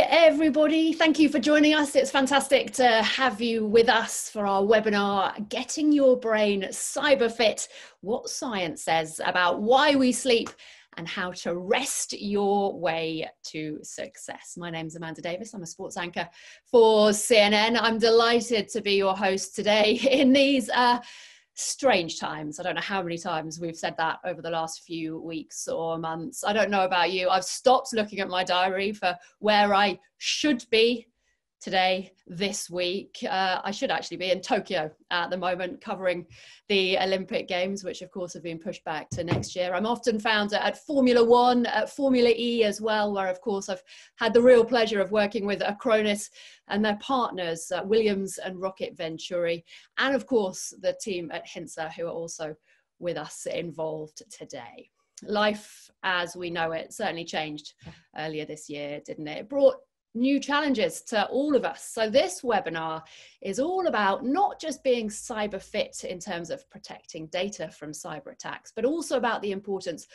everybody. Thank you for joining us. It's fantastic to have you with us for our webinar, Getting Your Brain Cyber Fit What Science Says About Why We Sleep and How to Rest Your Way to Success. My name is Amanda Davies. I'm a sports anchor for CNN. I'm delighted to be your host today in these. Uh, strange times. I don't know how many times we've said that over the last few weeks or months. I don't know about you. I've stopped looking at my diary for where I should be today, this week. Uh, I should actually be in Tokyo at the moment covering the Olympic Games, which of course have been pushed back to next year. I'm often found at Formula One, at Formula E as well, where of course I've had the real pleasure of working with Acronis and their partners, uh, Williams and ROKiT Venturi, and of course the team at Hintsa, who are also with us involved today life as we know it certainly changed earlier this year, didn't it? It brought new challenges to all of us. So, this webinar is all about not just being cyber fit in terms of protecting data from cyber attacks, but also about the importance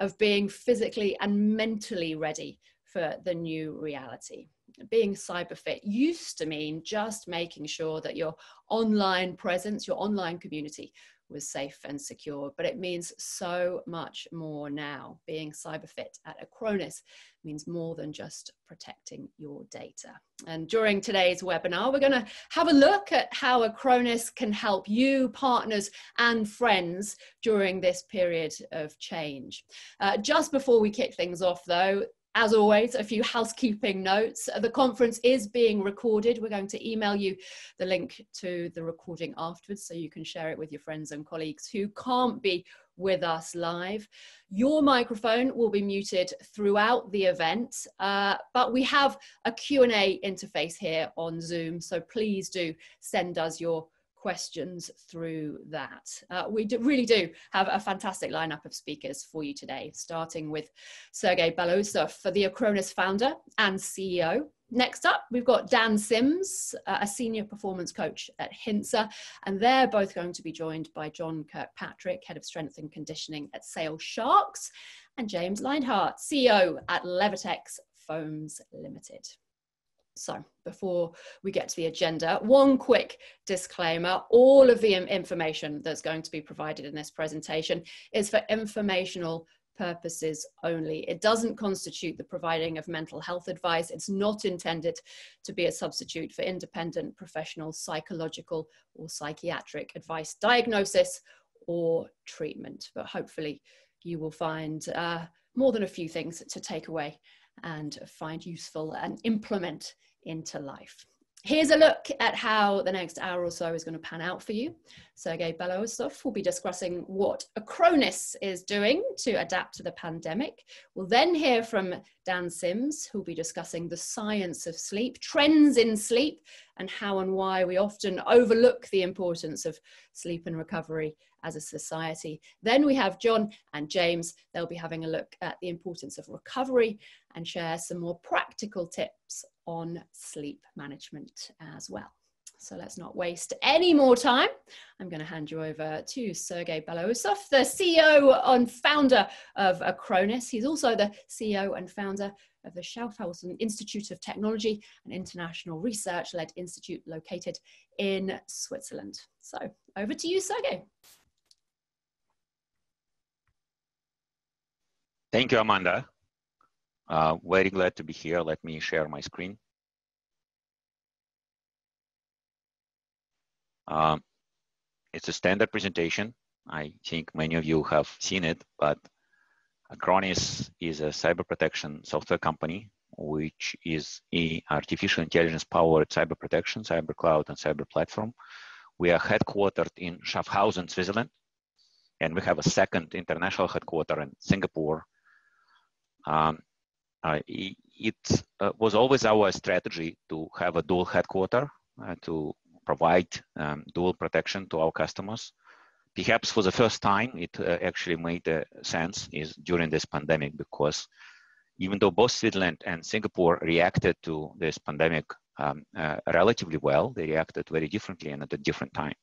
of being physically and mentally ready for the new reality. Being cyber fit used to mean just making sure that your online presence, your online community was safe and secure, but it means so much more now. Being cyber fit at Acronis means more than just protecting your data. And during today's webinar, we're going to have a look at how Acronis can help you, partners, and friends during this period of change. Uh, just before we kick things off, though, as always, a few housekeeping notes. The conference is being recorded. We're going to email you the link to the recording afterwards so you can share it with your friends and colleagues who can't be with us live. Your microphone will be muted throughout the event, uh, but we have a Q&A interface here on Zoom, so please do send us your questions through that. Uh, we do, really do have a fantastic lineup of speakers for you today, starting with Serguei Beloussov, the Acronis founder and CEO. Next up, we've got Dan Sims, uh, a senior performance coach at Hintsa, and they're both going to be joined by John Kirkpatrick, head of strength and conditioning at Sale Sharks, and James Leinhardt, CEO at Levitex Foams Limited. So before we get to the agenda, one quick disclaimer. All of the information that's going to be provided in this presentation is for informational purposes only. It doesn't constitute the providing of mental health advice. It's not intended to be a substitute for independent professional psychological or psychiatric advice, diagnosis, or treatment. But hopefully, you will find uh, more than a few things to take away and find useful and implement into life. Here's a look at how the next hour or so is going to pan out for you. Serguei Beloussov will be discussing what Acronis is doing to adapt to the pandemic. We'll then hear from Dan Sims, who'll be discussing the science of sleep, trends in sleep, and how and why we often overlook the importance of sleep and recovery as a society. Then we have John and James. They'll be having a look at the importance of recovery and share some more practical tips on sleep management as well. So let's not waste any more time. I'm going to hand you over to Serguei Beloussov, the CEO and founder of Acronis. He's also the CEO and founder of the Schaffhausen Institute of Technology, an international research led institute located in Switzerland. So over to you, Serguei. Thank you, Amanda. Uh, very glad to be here. Let me share my screen. Um, it's a standard presentation. I think many of you have seen it, but Acronis is a cyber protection software company, which is a artificial intelligence powered cyber protection, cyber cloud and cyber platform. We are headquartered in Schaffhausen, Switzerland, and we have a second international headquarter in Singapore, um, uh, it, it uh, was always our strategy to have a dual headquarter uh, to provide um, dual protection to our customers. Perhaps for the first time, it uh, actually made sense is during this pandemic because even though both Switzerland and Singapore reacted to this pandemic um, uh, relatively well, they reacted very differently and at a different time.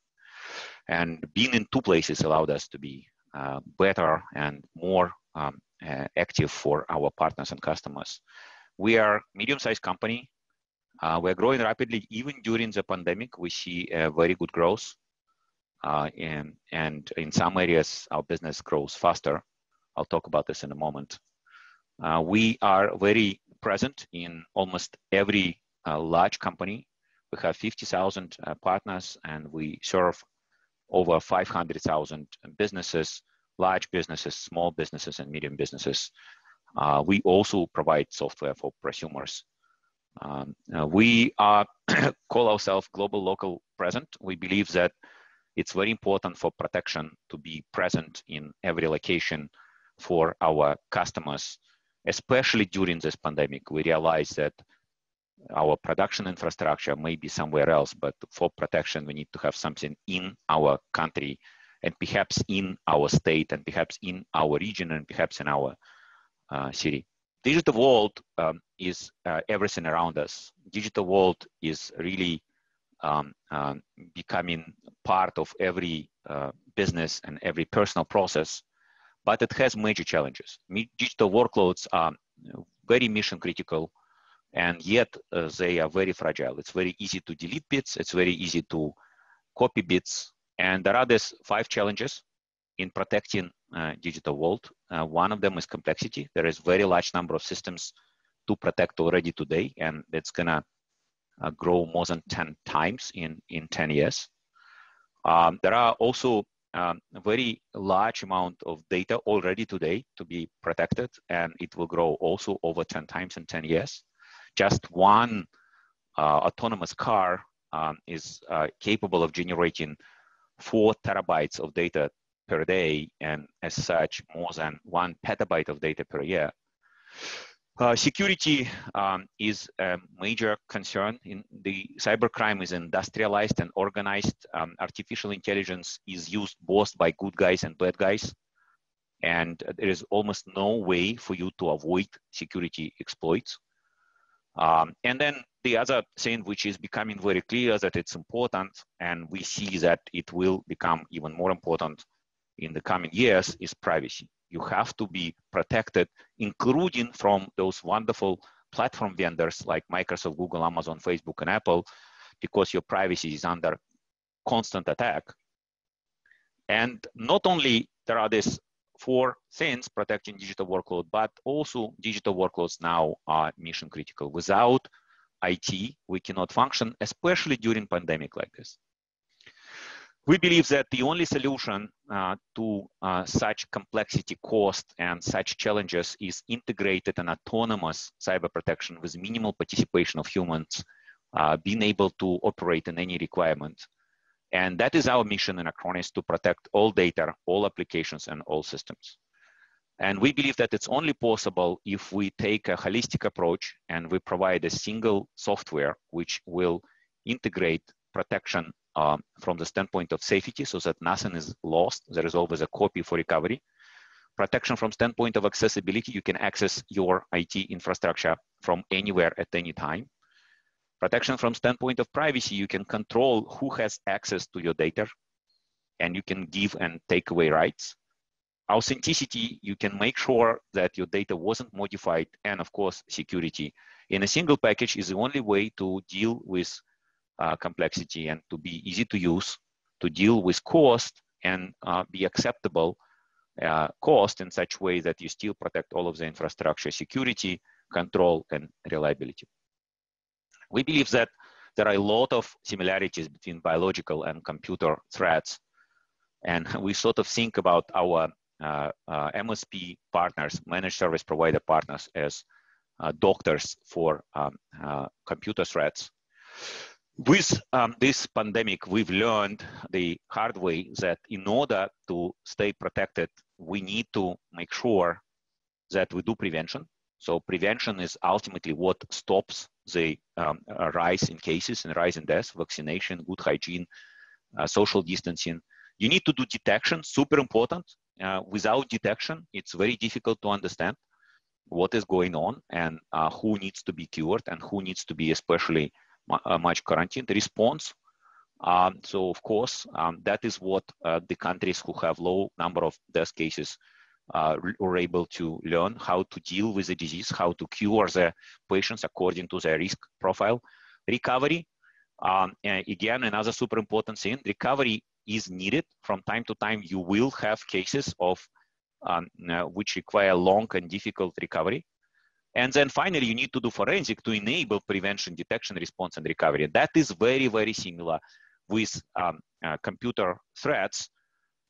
And being in two places allowed us to be uh, better and more um, uh, active for our partners and customers We are medium-sized company. Uh, we're growing rapidly. Even during the pandemic, we see very good growth. Uh, and, and in some areas, our business grows faster. I'll talk about this in a moment. Uh, we are very present in almost every uh, large company. We have 50,000 uh, partners and we serve over 500,000 businesses, large businesses, small businesses, and medium businesses. Uh, we also provide software for prosumers. Um, uh, we are call ourselves global local present. We believe that it's very important for protection to be present in every location for our customers, especially during this pandemic. We realize that our production infrastructure may be somewhere else, but for protection, we need to have something in our country and perhaps in our state and perhaps in our region and perhaps in our uh, city. Digital world um, is uh, everything around us. Digital world is really um, um, becoming part of every uh, business and every personal process, but it has major challenges. Digital workloads are very mission critical, and yet uh, they are very fragile. It's very easy to delete bits. It's very easy to copy bits. And there are these five challenges in protecting uh, digital world. Uh, one of them is complexity. There is very large number of systems to protect already today, and it's gonna uh, grow more than 10 times in, in 10 years. Um, there are also um, a very large amount of data already today to be protected, and it will grow also over 10 times in 10 years. Just one uh, autonomous car um, is uh, capable of generating four terabytes of data per day, and as such, more than one petabyte of data per year. Uh, security um, is a major concern. In the cybercrime is industrialized and organized. Um, artificial intelligence is used both by good guys and bad guys, and there is almost no way for you to avoid security exploits. Um, and then the other thing which is becoming very clear that it's important, and we see that it will become even more important in the coming years, is privacy you have to be protected, including from those wonderful platform vendors like Microsoft, Google, Amazon, Facebook, and Apple, because your privacy is under constant attack. And not only there are these four things protecting digital workload, but also digital workloads now are mission critical. Without IT, we cannot function, especially during pandemic like this. We believe that the only solution uh, to uh, such complexity, cost, and such challenges is integrated and autonomous cyber protection with minimal participation of humans, uh, being able to operate in any requirement. And that is our mission in Acronis to protect all data, all applications, and all systems. And we believe that it's only possible if we take a holistic approach and we provide a single software which will integrate protection um, from the standpoint of safety so that nothing is lost. There is always a copy for recovery. Protection from standpoint of accessibility, you can access your IT infrastructure from anywhere at any time. Protection from standpoint of privacy, you can control who has access to your data and you can give and take away rights. Authenticity, you can make sure that your data wasn't modified and of course, security. In a single package is the only way to deal with uh, complexity and to be easy to use, to deal with cost and uh, be acceptable uh, cost in such way that you still protect all of the infrastructure security, control, and reliability. We believe that there are a lot of similarities between biological and computer threats. And we sort of think about our uh, uh, MSP partners, managed service provider partners, as uh, doctors for um, computer threats with um, this pandemic, we've learned the hard way that in order to stay protected, we need to make sure that we do prevention. So prevention is ultimately what stops the um, rise in cases and rise in deaths, vaccination, good hygiene, uh, social distancing. You need to do detection, super important. Uh, without detection, it's very difficult to understand what is going on and uh, who needs to be cured and who needs to be especially uh, much quarantine response. Um, so of course, um, that is what uh, the countries who have low number of death cases uh, were able to learn how to deal with the disease, how to cure the patients according to their risk profile. Recovery, um, again, another super important thing, recovery is needed from time to time. You will have cases of um, uh, which require long and difficult recovery. And then finally, you need to do forensic to enable prevention, detection, response, and recovery. That is very, very similar with um, uh, computer threats.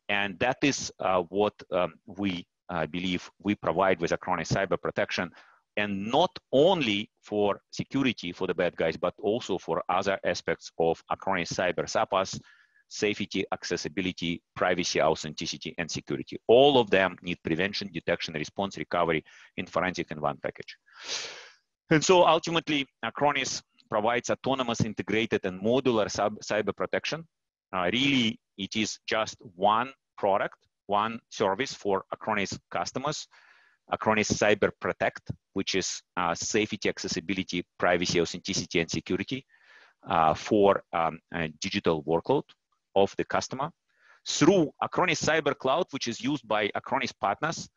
And that is uh, what um, we believe we provide with Acronis cyber protection. And not only for security for the bad guys, but also for other aspects of Acronis cyber SAPAS, safety, accessibility, privacy, authenticity, and security. All of them need prevention, detection, response, recovery in forensic in one package. And so ultimately, Acronis provides autonomous, integrated, and modular cyber protection. Uh, really, it is just one product, one service for Acronis customers. Acronis Cyber Protect, which is uh, safety, accessibility, privacy, authenticity, and security uh, for um, digital workload of the customer through Acronis Cyber Cloud, which is used by Acronis partners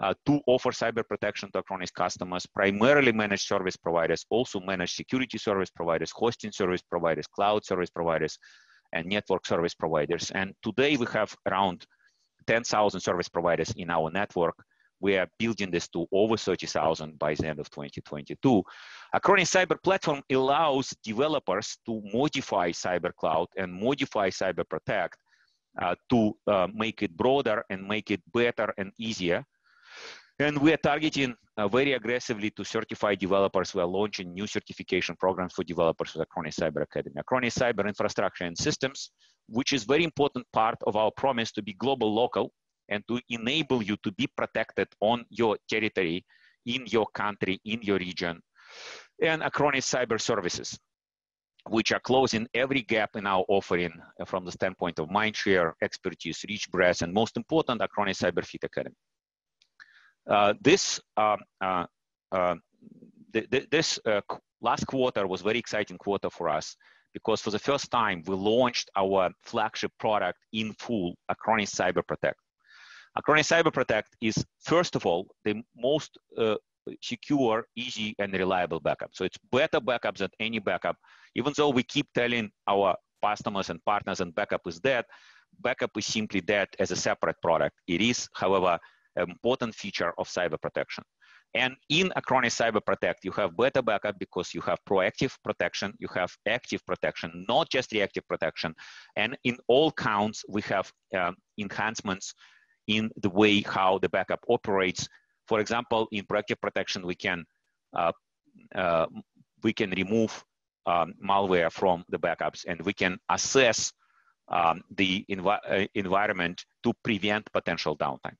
uh, to offer cyber protection to Acronis customers, primarily managed service providers, also managed security service providers, hosting service providers, cloud service providers, and network service providers. And today we have around 10,000 service providers in our network. We are building this to over 30,000 by the end of 2022. Acronis Cyber Platform allows developers to modify Cyber Cloud and modify Cyber Protect uh, to uh, make it broader and make it better and easier and we are targeting uh, very aggressively to certify developers. We are launching new certification programs for developers with Acronis Cyber Academy. Acronis Cyber Infrastructure and Systems, which is very important part of our promise to be global local and to enable you to be protected on your territory, in your country, in your region. And Acronis Cyber Services, which are closing every gap in our offering from the standpoint of mindshare, expertise, reach, breadth, and most important, Acronis Cyber Fit Academy. Uh, this um, uh, uh, th th this last quarter was very exciting quarter for us because for the first time we launched our flagship product in full, Acronis Cyber Protect. Acronis Cyber Protect is first of all the most uh, secure, easy, and reliable backup. So it's better backup than any backup. Even though we keep telling our customers and partners and backup is dead, backup is simply dead as a separate product. It is, however, important feature of cyber protection. And in Acronis Cyber Protect, you have better backup because you have proactive protection, you have active protection, not just reactive protection. And in all counts, we have um, enhancements in the way how the backup operates. For example, in proactive protection, we can uh, uh, we can remove um, malware from the backups, and we can assess um, the envi uh, environment to prevent potential downtime.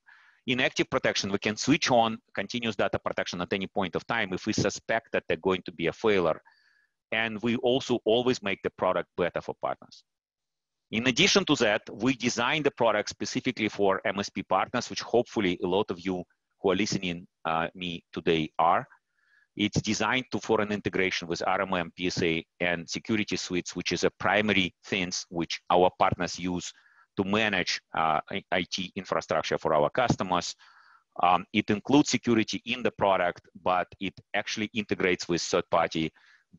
In active protection, we can switch on continuous data protection at any point of time if we suspect that they're going to be a failure. And we also always make the product better for partners. In addition to that, we designed the product specifically for MSP partners, which hopefully a lot of you who are listening uh, me today are. It's designed to for an integration with RMM, PSA, and security suites, which is a primary things which our partners use to manage uh, IT infrastructure for our customers. Um, it includes security in the product, but it actually integrates with third party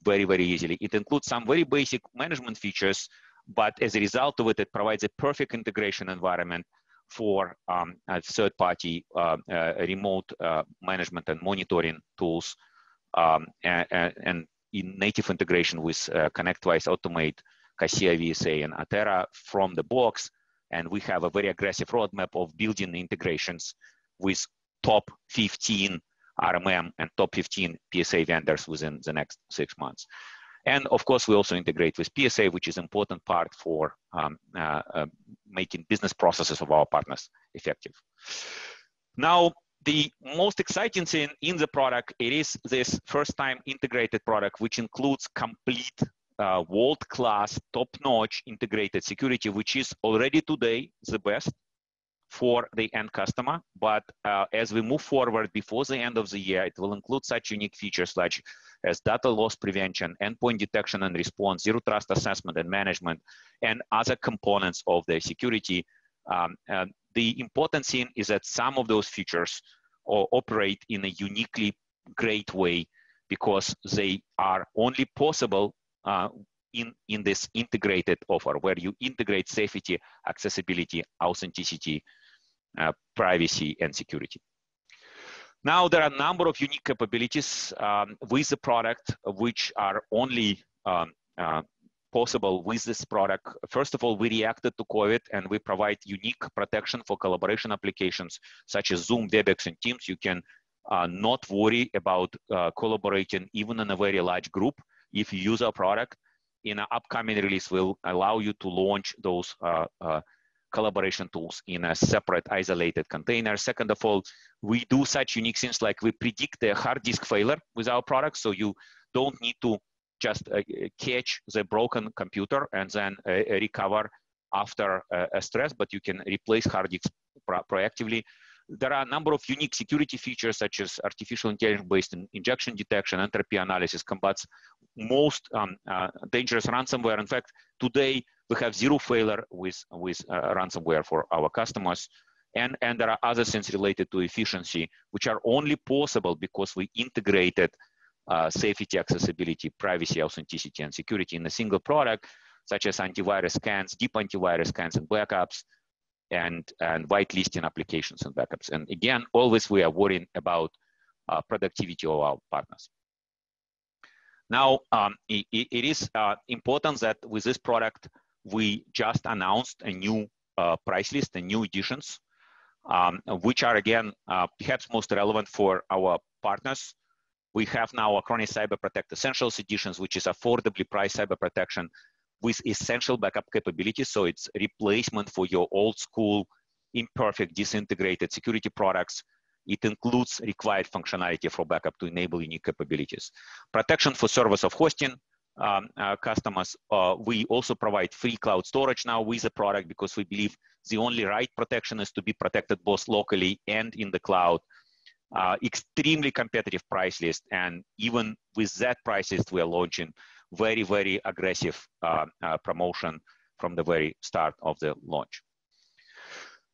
very, very easily. It includes some very basic management features, but as a result of it, it provides a perfect integration environment for um, third party uh, uh, remote uh, management and monitoring tools um, and, and, in native integration with uh, ConnectWise Automate, Kaseya VSA, and Atera from the box and we have a very aggressive roadmap of building integrations with top 15 RMM and top 15 PSA vendors within the next six months. And of course, we also integrate with PSA, which is an important part for um, uh, uh, making business processes of our partners effective. Now, the most exciting thing in the product, it is this first time integrated product, which includes complete uh, world-class, top-notch integrated security, which is already today the best for the end customer. But uh, as we move forward before the end of the year, it will include such unique features like as data loss prevention, endpoint detection and response, zero trust assessment and management, and other components of the security um, the important thing is that some of those features operate in a uniquely great way because they are only possible uh, in, in this integrated offer where you integrate safety, accessibility, authenticity, uh, privacy, and security. Now, there are a number of unique capabilities um, with the product which are only um, uh, possible with this product. First of all, we reacted to COVID and we provide unique protection for collaboration applications such as Zoom, WebEx, and Teams. You can uh, not worry about uh, collaborating even in a very large group if you use our product. In an upcoming release, will allow you to launch those uh, uh, collaboration tools in a separate isolated container. Second of all, we do such unique things like we predict the hard disk failure with our product. So you don't need to just uh, catch the broken computer and then uh, recover after uh, a stress, but you can replace hard disks pro proactively. There are a number of unique security features such as artificial intelligence-based injection detection, entropy analysis, combats most um, uh, dangerous ransomware. In fact, today we have zero failure with, with uh, ransomware for our customers. And, and there are other things related to efficiency, which are only possible because we integrated uh, safety, accessibility, privacy, authenticity, and security in a single product, such as antivirus scans, deep antivirus scans and backups, and, and whitelisting applications and backups. And again, always we are worrying about uh, productivity of our partners. Now, um, it, it is uh, important that with this product, we just announced a new uh, price list and new editions, um, which are again, uh, perhaps most relevant for our partners. We have now Acronis Cyber Protect Essentials editions, which is affordably priced cyber protection with essential backup capabilities. So it's replacement for your old school, imperfect, disintegrated security products. It includes required functionality for backup to enable unique capabilities. Protection for servers of hosting um, uh, customers. Uh, we also provide free cloud storage now with the product because we believe the only right protection is to be protected both locally and in the cloud. Uh, extremely competitive price list. And even with that price list, we are launching very, very aggressive uh, uh, promotion from the very start of the launch.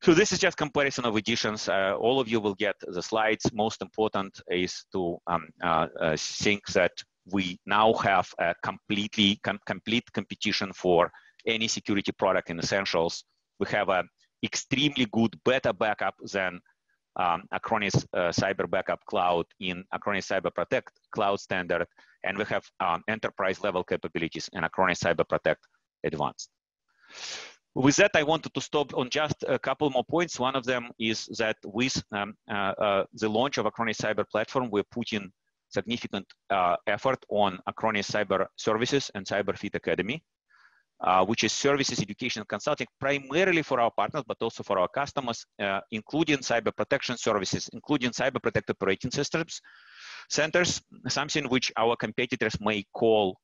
So this is just comparison of editions. Uh, all of you will get the slides. Most important is to um, uh, uh, think that we now have a completely com complete competition for any security product in essentials. We have an extremely good better backup than um, Acronis uh, Cyber Backup Cloud in Acronis Cyber Protect Cloud Standard, and we have um, enterprise level capabilities in Acronis Cyber Protect Advanced. With that, I wanted to stop on just a couple more points. One of them is that with um, uh, uh, the launch of Acronis Cyber Platform, we're putting significant uh, effort on Acronis Cyber Services and CyberFit Academy uh, which is services, education, and consulting, primarily for our partners, but also for our customers, uh, including cyber protection services, including cyber protect operating systems centers, something which our competitors may call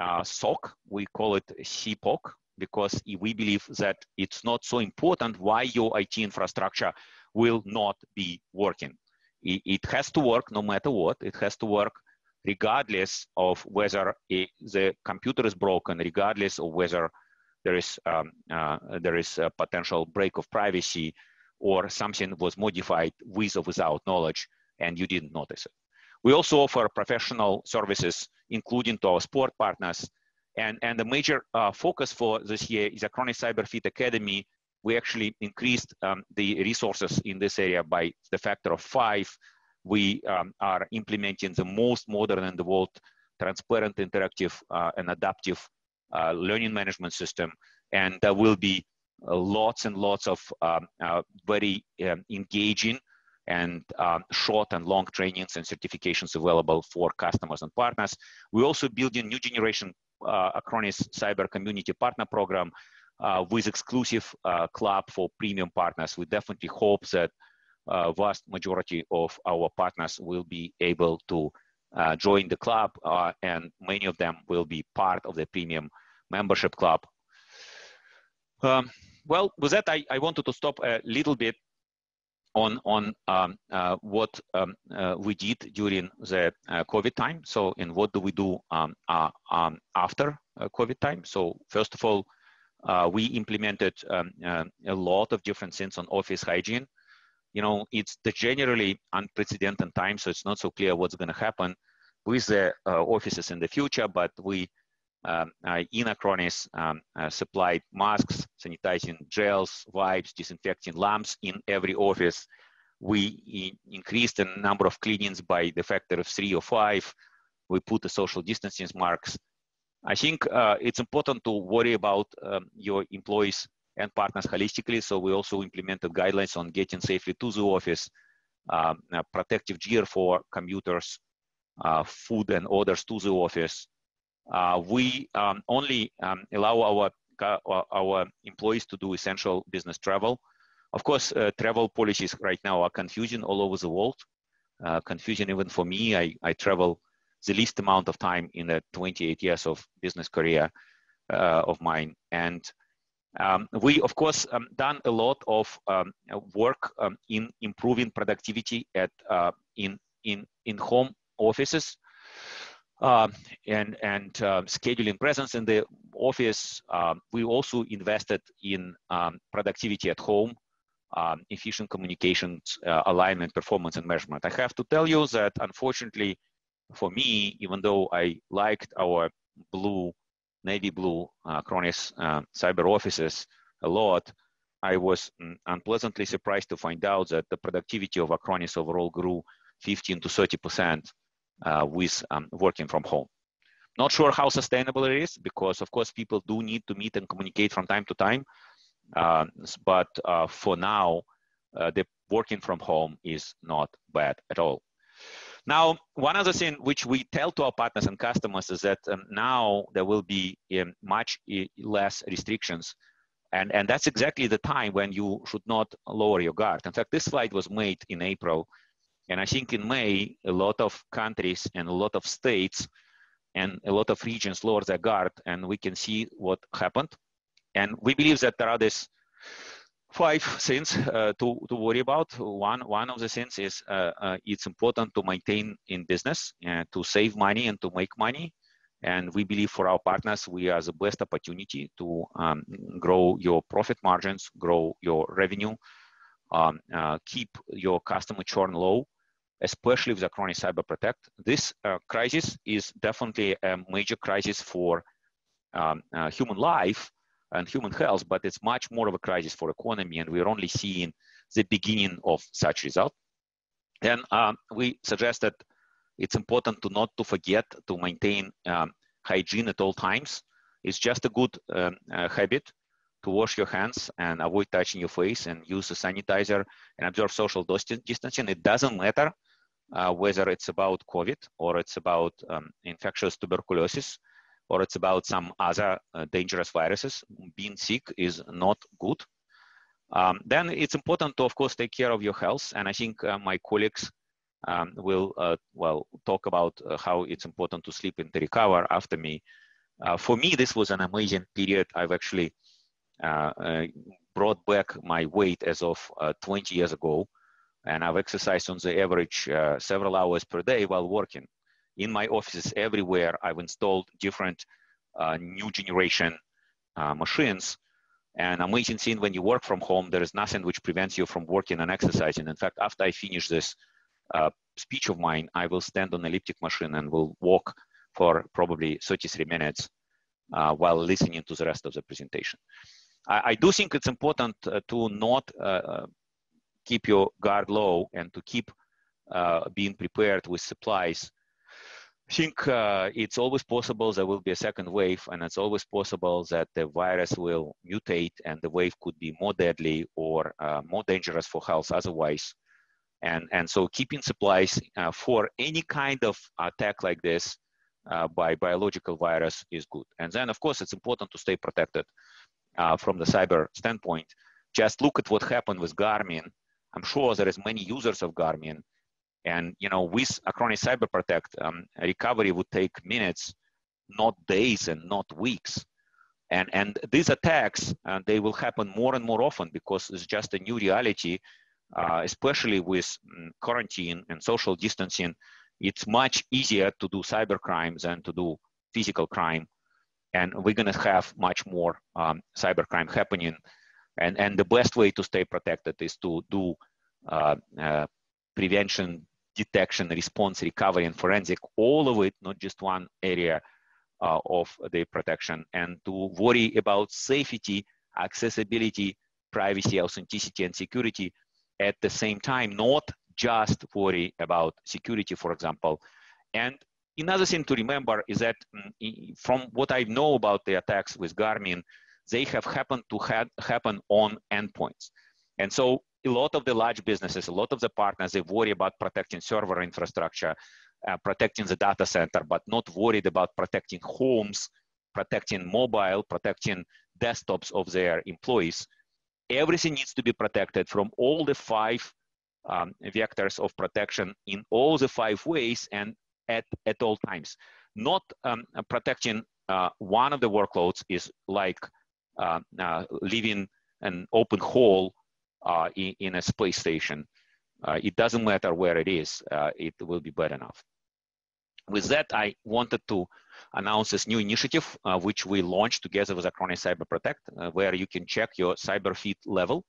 uh, SOC. We call it CPOC because we believe that it's not so important why your IT infrastructure will not be working. It, has to work no matter what. It has to work regardless of whether it, the computer is broken, regardless of whether there is um, uh, there is a potential break of privacy or something was modified with or without knowledge and you didn't notice it. We also offer professional services, including to our sport partners. And, and the major uh, focus for this year is Acronis Cyber Fit Academy. We actually increased um, the resources in this area by the factor of five we um, are implementing the most modern in the world transparent, interactive, uh, and adaptive uh, learning management system. And there will be uh, lots and lots of um, uh, very um, engaging and um, short and long trainings and certifications available for customers and partners. We're also building a new generation uh, Acronis Cyber Community Partner Program uh, with exclusive club for premium partners. We definitely hope that uh, vast majority of our partners will be able to uh, join the club uh, and many of them will be part of the premium membership club. Um, well, with that, I, I wanted to stop a little bit on on um, uh, what um, uh, we did during the uh, COVID time. So, and what do we do um, um after COVID time? So, first of all, uh, we implemented um, uh, a lot of different things on office hygiene. You know, it's the generally unprecedented time, so it's not so clear what's going to happen with the uh, offices in the future, but we um, uh, in um, uh, supplied masks, sanitizing gels, wipes, disinfecting lamps in every office. We increased the number of cleanings by the factor of three or five. We put the social distancing marks. I think uh, it's important to worry about um, your employees and partners holistically. So we also implemented guidelines on getting safely to the office, um, protective gear for commuters, uh, food and orders to the office, we um, only um, allow our, our employees to do essential business travel. Of course, uh, travel policies right now are confusion all over the world. Uh, confusion even for me. I, I travel the least amount of time in the 28 years of business career uh, of mine. And um, we, of course, um, done a lot of um, work um, in improving productivity at uh, in in in home offices um, and and uh, scheduling presence in the office. Um, we also invested in um, productivity at home, um, efficient communications, uh, alignment, performance, and measurement. I have to tell you that unfortunately, for me, even though I liked our blue, navy blue uh, uh, cyber offices a lot, I was mm, unpleasantly surprised to find out that the productivity of Acronis overall grew 15 to 30 percent uh, with um, working from home. Not sure how sustainable it is because, of course, people do need to meet and communicate from time to time. Uh, but uh, for now, uh, the working from home is not bad at all. Now, one other thing which we tell to our partners and customers is that um, now there will be um, much less restrictions. And, and that's exactly the time when you should not lower your guard. In fact, this slide was made in April and I think in May, a lot of countries and a lot of states and a lot of regions lowered their guard, and we can see what happened. And we believe that there are these five things uh, to, to worry about. One, one of the things is uh, uh, it's important to maintain in business, uh, to save money and to make money. And we believe for our partners, we are the best opportunity to um, grow your profit margins, grow your revenue, um, uh, keep your customer churn low, especially with Acronis Cyber Protect. This uh, crisis is definitely a major crisis for um, uh, human life and human health, but it's much more of a crisis for economy, and we're only seeing the beginning of such result. Then um, we suggest that it's important to not to forget to maintain um, hygiene at all times. It's just a good um, uh, habit to wash your hands and avoid touching your face and use a sanitizer and observe social distancing. It doesn't matter uh, whether it's about COVID or it's about um, infectious tuberculosis or it's about some other uh, dangerous viruses. Being sick is not good. Um, then it's important to, of course, take care of your health. And I think uh, my colleagues um, will, uh, well, talk about uh, how it's important to sleep and to recover after me. Uh, for me, this was an amazing period. I've actually brought back my weight as of 20 years ago and I've exercised on the average uh, several hours per day while working. In my offices everywhere, I've installed different uh, new generation uh, machines. And amazing thing when you work from home, there is nothing which prevents you from working and exercising. In fact, after I finish this uh, speech of mine, I will stand on elliptic machine and will walk for probably 33 minutes uh, while listening to the rest of the presentation. I, I do think it's important uh, to not keep your guard low and to keep uh, being prepared with supplies. I think uh, it's always possible there will be a second wave, and it's always possible that the virus will mutate and the wave could be more deadly or uh, more dangerous for health otherwise. And, and so keeping supplies uh, for any kind of attack like this uh, by biological virus is good. And then, of course, it's important to stay protected uh, from the cyber standpoint. Just look at what happened with Garmin I'm sure there is many users of Garmin, and you know with Acronis Cyber Protect, um, recovery would take minutes, not days and not weeks. And and these attacks uh, they will happen more and more often because it's just a new reality, uh, especially with um, quarantine and social distancing. It's much easier to do cyber crimes than to do physical crime. and we're to have much more um, cybercrime happening. And, and the best way to stay protected is to do uh, uh, prevention, detection, response, recovery, and forensic, all of it, not just one area uh, of the protection, and to worry about safety, accessibility, privacy, authenticity, and security at the same time, not just worry about security, for example. And another thing to remember is that mm, from what I know about the attacks with Garmin, they have happened to ha happen on endpoints. And so a lot of the large businesses, a lot of the partners, they worry about protecting server infrastructure, uh, protecting the data center, but not worried about protecting homes, protecting mobile, protecting desktops of their employees. Everything needs to be protected from all the five um, vectors of protection in all the five ways and at, at all times. Not um, protecting uh, one of the workloads is like leaving an open hole uh, in, in, a space station. Uh, it doesn't matter where it is, uh, it will be bad enough. With that, I wanted to announce this new initiative, which we launched together with Acronis Cyber Protect, where you can check your cyber fit level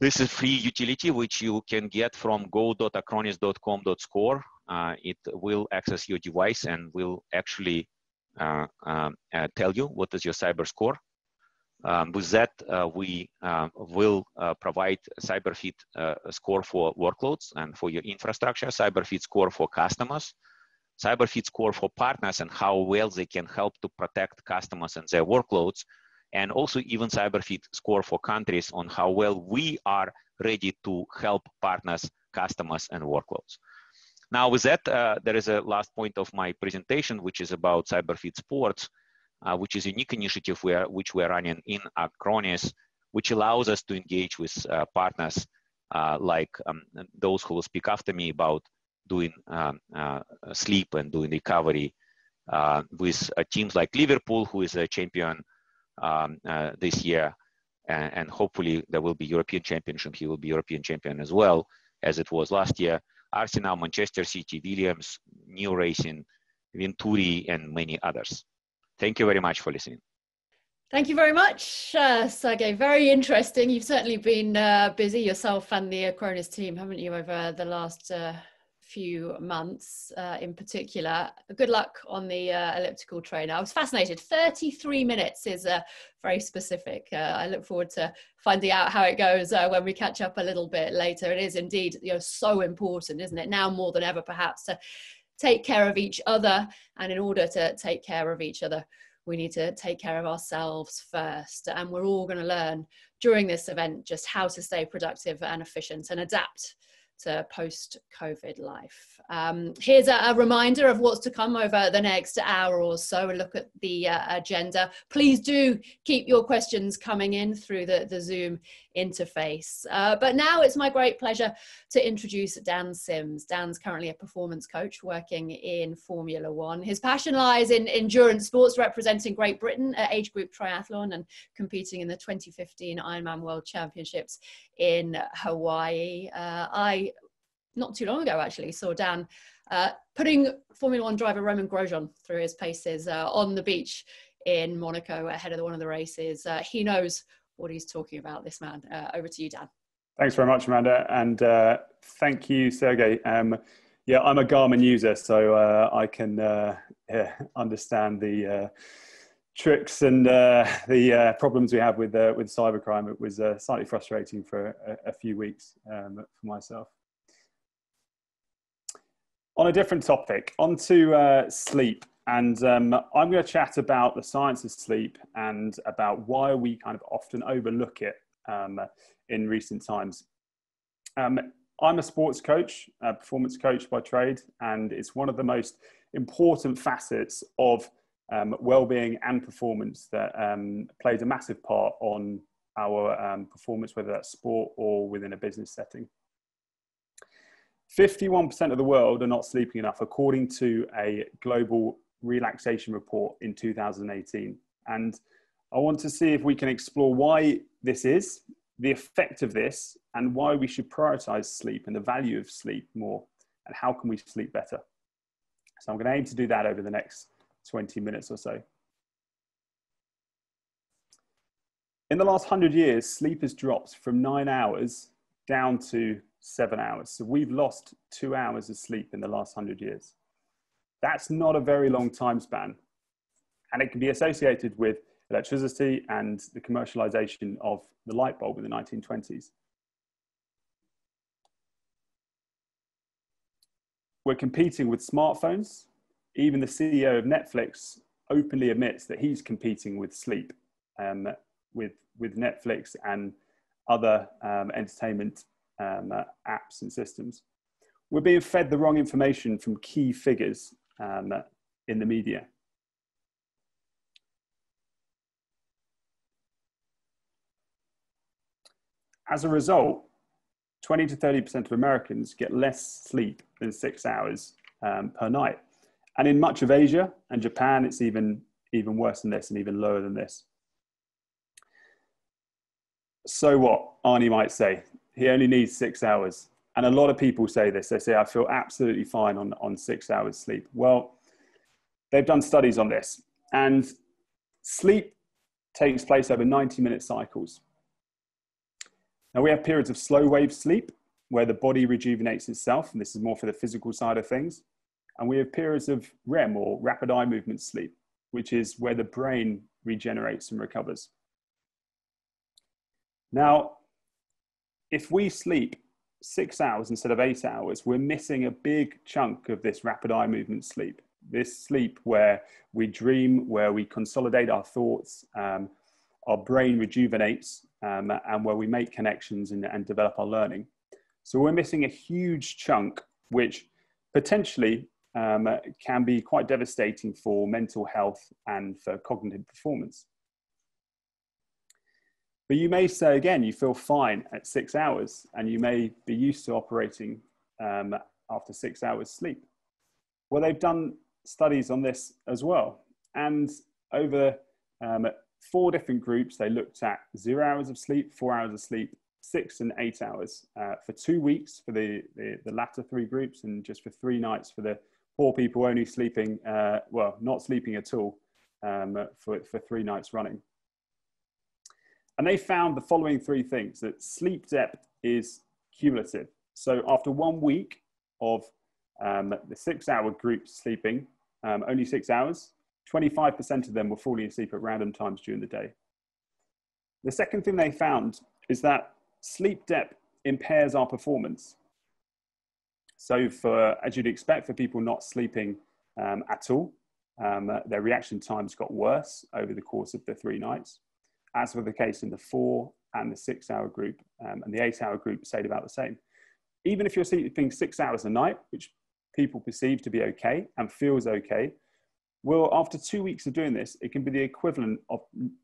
this is a free utility which you can get from go.acronis.com.score. Uh, it will access your device and will actually uh, um, uh, tell you what is your cyber score. Um, with that, uh, we uh, will uh, provide CyberFit score for workloads and for your infrastructure, CyberFit score for customers, CyberFit score for partners and how well they can help to protect customers and their workloads, and also even CyberFit score for countries on how well we are ready to help partners, customers, and workloads. Now with that, uh, there is a last point of my presentation, which is about CyberFit Sports, uh, which is a unique initiative where, which we're running in Acronis, which allows us to engage with uh, partners uh, like um, those who will speak after me about doing um, uh, sleep and doing recovery uh, with teams like Liverpool, who is a champion um, this year, and, and, hopefully there will be European Championship. He will be European champion as well as it was last year. Arsenal, Manchester City, Williams, NIO Racing, Venturi, and many others. Thank you very much for listening. Thank you very much, uh, Serguei. Very interesting. You've certainly been uh, busy yourself and the Acronis team, haven't you, over the last uh, few months uh, in particular. Good luck on the uh, elliptical trainer. I was fascinated. 33 minutes is uh, very specific. I look forward to finding out how it goes when we catch up a little bit later. It is indeed you know, so important, isn't it? Now more than ever, perhaps, to take care of each other. And in order to take care of each other, we need to take care of ourselves first. And we're all going to learn during this event just how to stay productive and efficient and adapt to post COVID life. Um, here's a, a, reminder of what's to come over the next hour or so. A look at the uh, agenda. Please do keep your questions coming in through the, the Zoom interface. Uh, but now it's my great pleasure to introduce Dan Sims. Dan's currently a performance coach working in Formula One. His passion lies in endurance sports, representing Great Britain at age group triathlon and competing in the 2015 Ironman World Championships in Hawaii. Uh, I, not too long ago actually, saw Dan uh, putting Formula One driver Romain Grosjean through his paces uh, on the beach in Monaco ahead of one of the races. Uh, he knows what he's talking about, this man. Uh, over to you, Dan. Thanks very much, Amanda. And uh, thank you, Serguei. Um, yeah, I'm a Garmin user, so uh, I can uh, yeah, understand the uh, tricks and uh, the problems we have with, with cybercrime. It was slightly frustrating for a, a few weeks um, for myself. On a different topic, on to sleep. And um, I'm going to chat about the science of sleep and about why we kind of often overlook it um, in recent times. Um, I'm a sports coach, a performance coach by trade, and it's one of the most important facets of um, well-being and performance that um, plays a massive part on our um, performance, whether that's sport or within a business setting. 51% of the world are not sleeping enough, according to a global relaxation report in 2018. And I want to see if we can explore why this is, the effect of this, and why we should prioritize sleep and the value of sleep more, and how can we sleep better. So I'm going to aim to do that over the next 20 minutes or so. In the last 100 years, sleep has dropped from nine hours down to seven hours. So we've lost two hours of sleep in the last 100 years. That's not a very long time span. And it can be associated with electricity and the commercialization of the light bulb in the 1920s. We're competing with smartphones. Even the CEO of Netflix openly admits that he's competing with sleep, um, with, with Netflix and other um, entertainment um, uh, apps and systems. We're being fed the wrong information from key figures um, in the media. As a result, 20 to 30% of Americans get less sleep than six hours um, per night. And in much of Asia and Japan, it's even, even worse than this and even lower than this. So what, Arnie might say, he only needs six hours. And a lot of people say this. They say, I feel absolutely fine on, on six hours sleep. Well, they've done studies on this. And sleep takes place over 90 minute cycles. Now, we have periods of slow wave sleep where the body rejuvenates itself, and this is more for the physical side of things. And we have periods of REM or rapid eye movement sleep, which is where the brain regenerates and recovers. Now, if we sleep six hours instead of eight hours, we're missing a big chunk of this rapid eye movement sleep. This sleep where we dream, where we consolidate our thoughts, um, our brain rejuvenates, um, and where we make connections and, and develop our learning. So we're missing a huge chunk, which potentially um, can be quite devastating for mental health and for cognitive performance. But you may say again, you feel fine at six hours, and you may be used to operating um, after six hours sleep. Well, they've done studies on this as well. And over um, four different groups, they looked at zero hours of sleep, four hours of sleep, six and eight hours uh, for two weeks for the, the, the, latter three groups, and just for three nights for the poor people only sleeping, uh, well, not sleeping at all um, for, for three nights running. And they found the following three things that sleep debt is cumulative. So after one week of um, the six hour group sleeping, um, only six hours, 25% of them were falling asleep at random times during the day. The second thing they found is that sleep debt impairs our performance. So for, as you'd expect, for people not sleeping um, at all, um, their reaction times got worse over the course of the three nights as was the case in the four and the six hour group, um, and the eight hour group stayed about the same. Even if you're sleeping six hours a night, which people perceive to be okay and feels okay, well, after two weeks of doing this, it can be the equivalent of,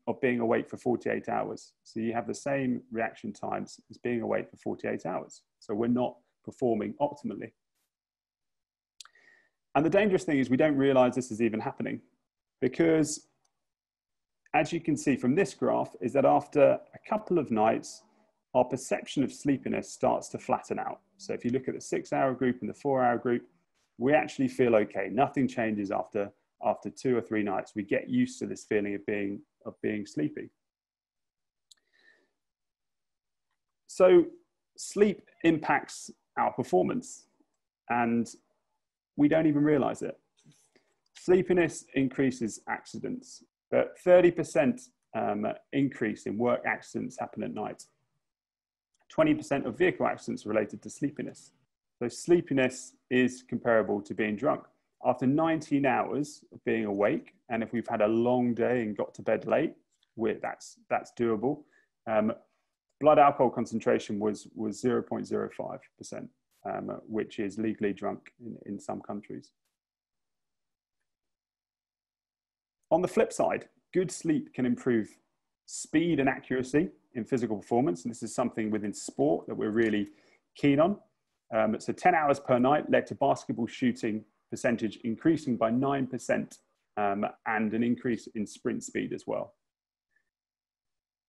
of being awake for 48 hours. So you have the same reaction times as being awake for 48 hours. So we're not performing optimally. And the dangerous thing is we don't realize this is even happening because as you can see from this graph, is that after a couple of nights, our perception of sleepiness starts to flatten out. So if you look at the six hour group and the four hour group, we actually feel okay. Nothing changes after, after two or three nights. We get used to this feeling of being, of being sleepy. So sleep impacts our performance and we don't even realize it. Sleepiness increases accidents. But 30% um, increase in work accidents happen at night. 20% of vehicle accidents related to sleepiness. So sleepiness is comparable to being drunk. After 19 hours of being awake, and if we've had a long day and got to bed late, that's, that's doable. Um, blood alcohol concentration was, was 0.05%, um, which is legally drunk in, in some countries. On the flip side, good sleep can improve speed and accuracy in physical performance. And this is something within sport that we're really keen on. Um, so 10 hours per night led to basketball shooting percentage increasing by 9% um, and an increase in sprint speed as well.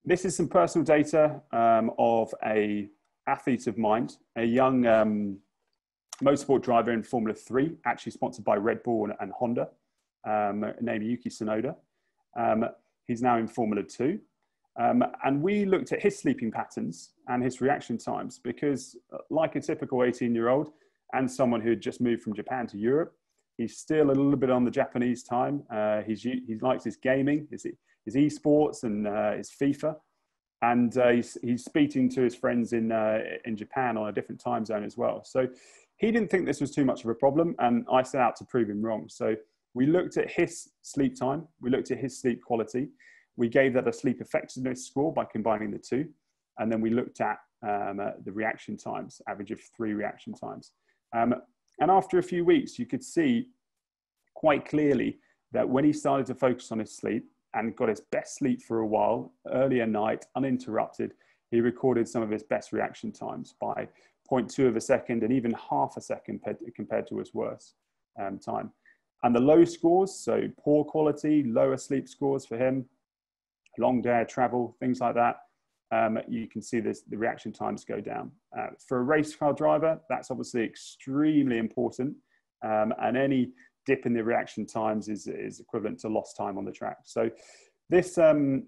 This is some personal data um, of a athlete of mine, a young um, motorsport driver in Formula 3, actually sponsored by Red Bull and, and Honda named Yuki Tsunoda. Um, he's now in Formula Two. Um, and we looked at his sleeping patterns and his reaction times because, uh, like a typical 18 year old and someone who had just moved from Japan to Europe, he's still a little bit on the Japanese time. Uh, he's, he likes his gaming, his, his esports, and uh, his FIFA. And uh, he's, he's speaking to his friends in, uh, in Japan on a different time zone as well. So he didn't think this was too much of a problem. And I set out to prove him wrong. So we looked at his sleep time, we looked at his sleep quality we gave that a sleep effectiveness score by combining the two. And then we looked at um, uh, the reaction times, average of three reaction times. Um, and after a few weeks, you could see quite clearly that when he started to focus on his sleep and got his best sleep for a while, early at night, uninterrupted, he recorded some of his best reaction times by 0.2 of a second and even half a second compared to his worst um, time. And the low scores, so poor quality, lower sleep scores for him, long day of travel, things like that, um, you can see this, the reaction times go down. Uh, for a race car driver, that's obviously extremely important. Um, and any dip in the reaction times is, is equivalent to lost time on the track. So this, um,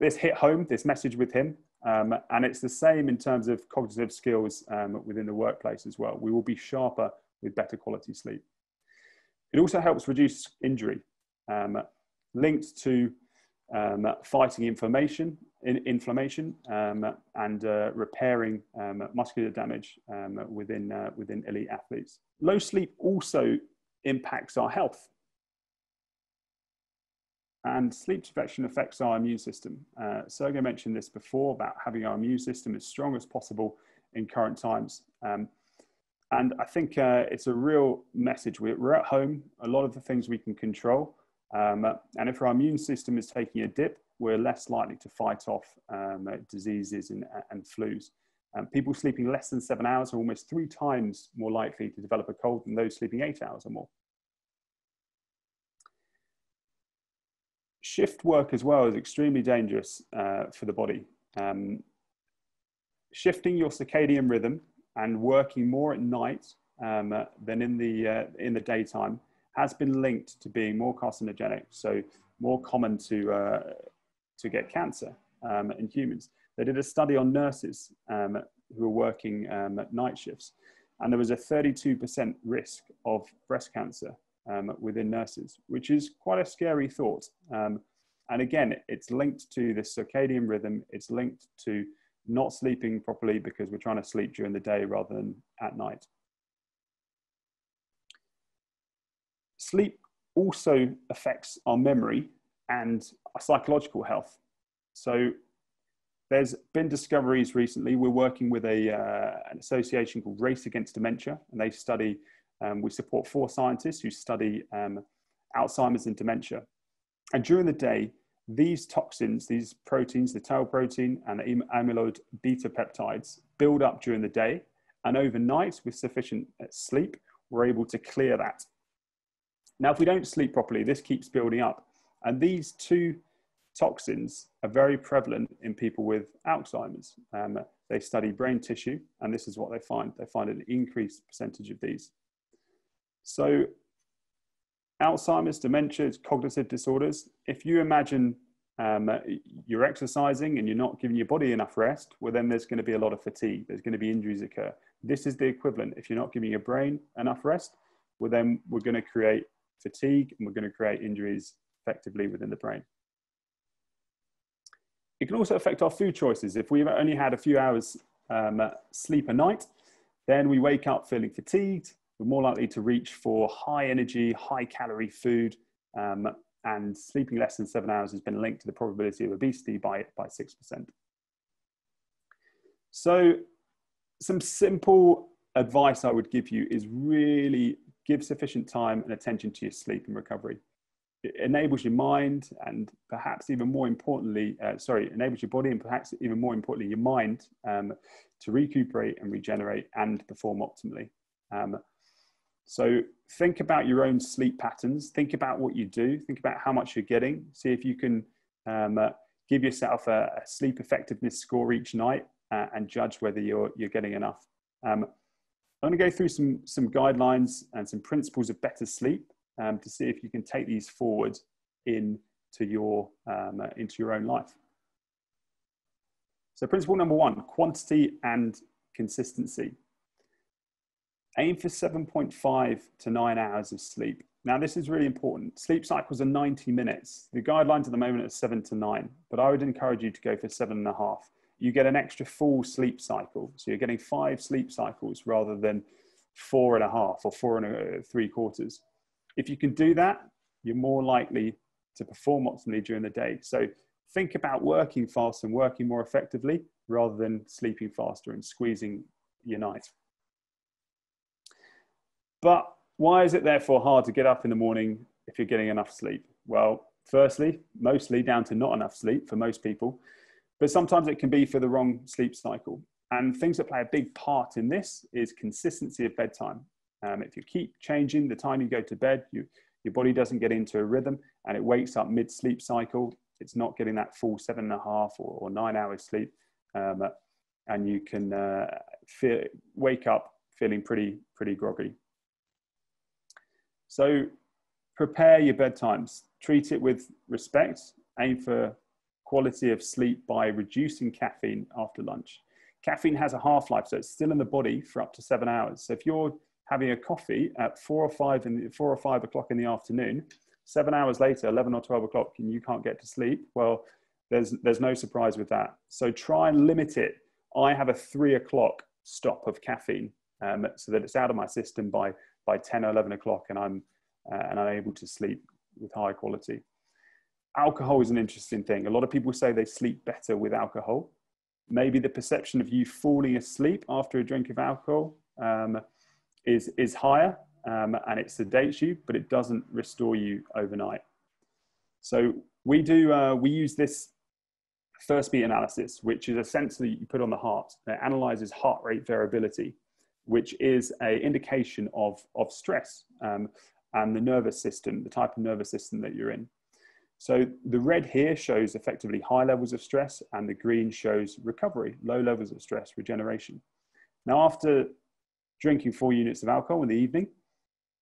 this hit home, this message with him, um, and it's the same in terms of cognitive skills um, within the workplace as well. We will be sharper with better quality sleep. It also helps reduce injury, um, linked to um, fighting inflammation, in, inflammation um, and uh, repairing um, muscular damage um, within, uh, within elite athletes. Low sleep also impacts our health. And sleep deprivation affects our immune system. Uh, Serguei mentioned this before about having our immune system as strong as possible in current times. Um, and I think uh, it's a real message. We're, at home, a lot of the things we can control. Um, and if our immune system is taking a dip, we're less likely to fight off um, diseases and, and flus. Um, people sleeping less than seven hours are almost three times more likely to develop a cold than those sleeping eight hours or more. Shift work as well is extremely dangerous uh, for the body. Um, shifting your circadian rhythm and working more at night um, uh, than in the, uh, in the daytime has been linked to being more carcinogenic, so more common to, uh, to get cancer um, in humans. They did a study on nurses um, who were working um, at night shifts, and there was a 32% risk of breast cancer um, within nurses, which is quite a scary thought. Um, and again, it's linked to the circadian rhythm, it's linked to not sleeping properly because we're trying to sleep during the day rather than at night. Sleep also affects our memory and our psychological health. So there's been discoveries recently. We're working with a, uh, an association called Race Against Dementia, and they study, um, we support four scientists who study um, Alzheimer's and dementia. And during the day, these toxins, these proteins, the tau protein and the amyloid beta peptides, build up during the day. And overnight, with sufficient uh, sleep, we're able to clear that now, if we don't sleep properly, this keeps building up. And these two toxins are very prevalent in people with Alzheimer's. Um, they study brain tissue, and this is what they find. They find an increased percentage of these. So, Alzheimer's, dementia, cognitive disorders, if you imagine um, you're exercising and you're not giving your body enough rest, well, then there's going to be a lot of fatigue. There's going to be injuries occur. This is the equivalent. If you're not giving your brain enough rest, well, then we're going to create fatigue, and we're going to create injuries effectively within the brain. It can also affect our food choices. If we've only had a few hours um, sleep a night, then we wake up feeling fatigued. We're more likely to reach for high energy, high calorie food, um, and sleeping less than seven hours has been linked to the probability of obesity by, by 6%. So, some simple advice I would give you is really give sufficient time and attention to your sleep and recovery. It enables your mind and perhaps even more importantly, uh, sorry, enables your body and perhaps even more importantly, your mind um, to recuperate and regenerate and perform optimally. Um, so think about your own sleep patterns. Think about what you do. Think about how much you're getting. See if you can um, uh, give yourself a, a, sleep effectiveness score each night uh, and judge whether you're, you're getting enough. Um, I'm going to go through some, some guidelines and some principles of better sleep um, to see if you can take these forward into your, um, uh, into your own life. So principle number one, quantity and consistency. Aim for 7.5 to nine hours of sleep. Now, this is really important. Sleep cycles are 90 minutes. The guidelines at the moment are seven to nine, but I would encourage you to go for seven and a half. You get an extra full sleep cycle. So you're getting five sleep cycles rather than four and a half or four and a, three quarters. If you can do that, you're more likely to perform optimally during the day. So think about working fast and working more effectively rather than sleeping faster and squeezing your night. But why is it therefore hard to get up in the morning if you're getting enough sleep? Well, firstly, mostly down to not enough sleep for most people, but sometimes it can be for the wrong sleep cycle. And things that play a big part in this is consistency of bedtime. Um, if you keep changing the time you go to bed, you, your body doesn't get into a rhythm and it wakes up mid sleep cycle. It's not getting that full seven and a half or, or nine hours sleep. Um, and you can uh, feel, wake up feeling pretty, pretty groggy. So prepare your bedtimes, treat it with respect, aim for quality of sleep by reducing caffeine after lunch. Caffeine has a half life, so it's still in the body for up to seven hours. So if you're having a coffee at four or five in the, four or five o'clock in the afternoon, seven hours later, 11 or 12 o'clock, and you can't get to sleep, well, there's, there's no surprise with that. So try and limit it. I have a three o'clock stop of caffeine um, so that it's out of my system by by 10 or 11 o'clock and I'm, uh, and I'm able to sleep with high quality. Alcohol is an interesting thing. A lot of people say they sleep better with alcohol. Maybe the perception of you falling asleep after a drink of alcohol um, is, is higher um, and it sedates you, but it doesn't restore you overnight. So we do, uh, we use this Firstbeat analysis, which is essentially you put on the heart. that analyzes heart rate variability which is a indication of, of stress um, and the nervous system, the type of nervous system that you're in. So the red here shows effectively high levels of stress and the green shows recovery, low levels of stress, regeneration. Now after drinking four units of alcohol in the evening,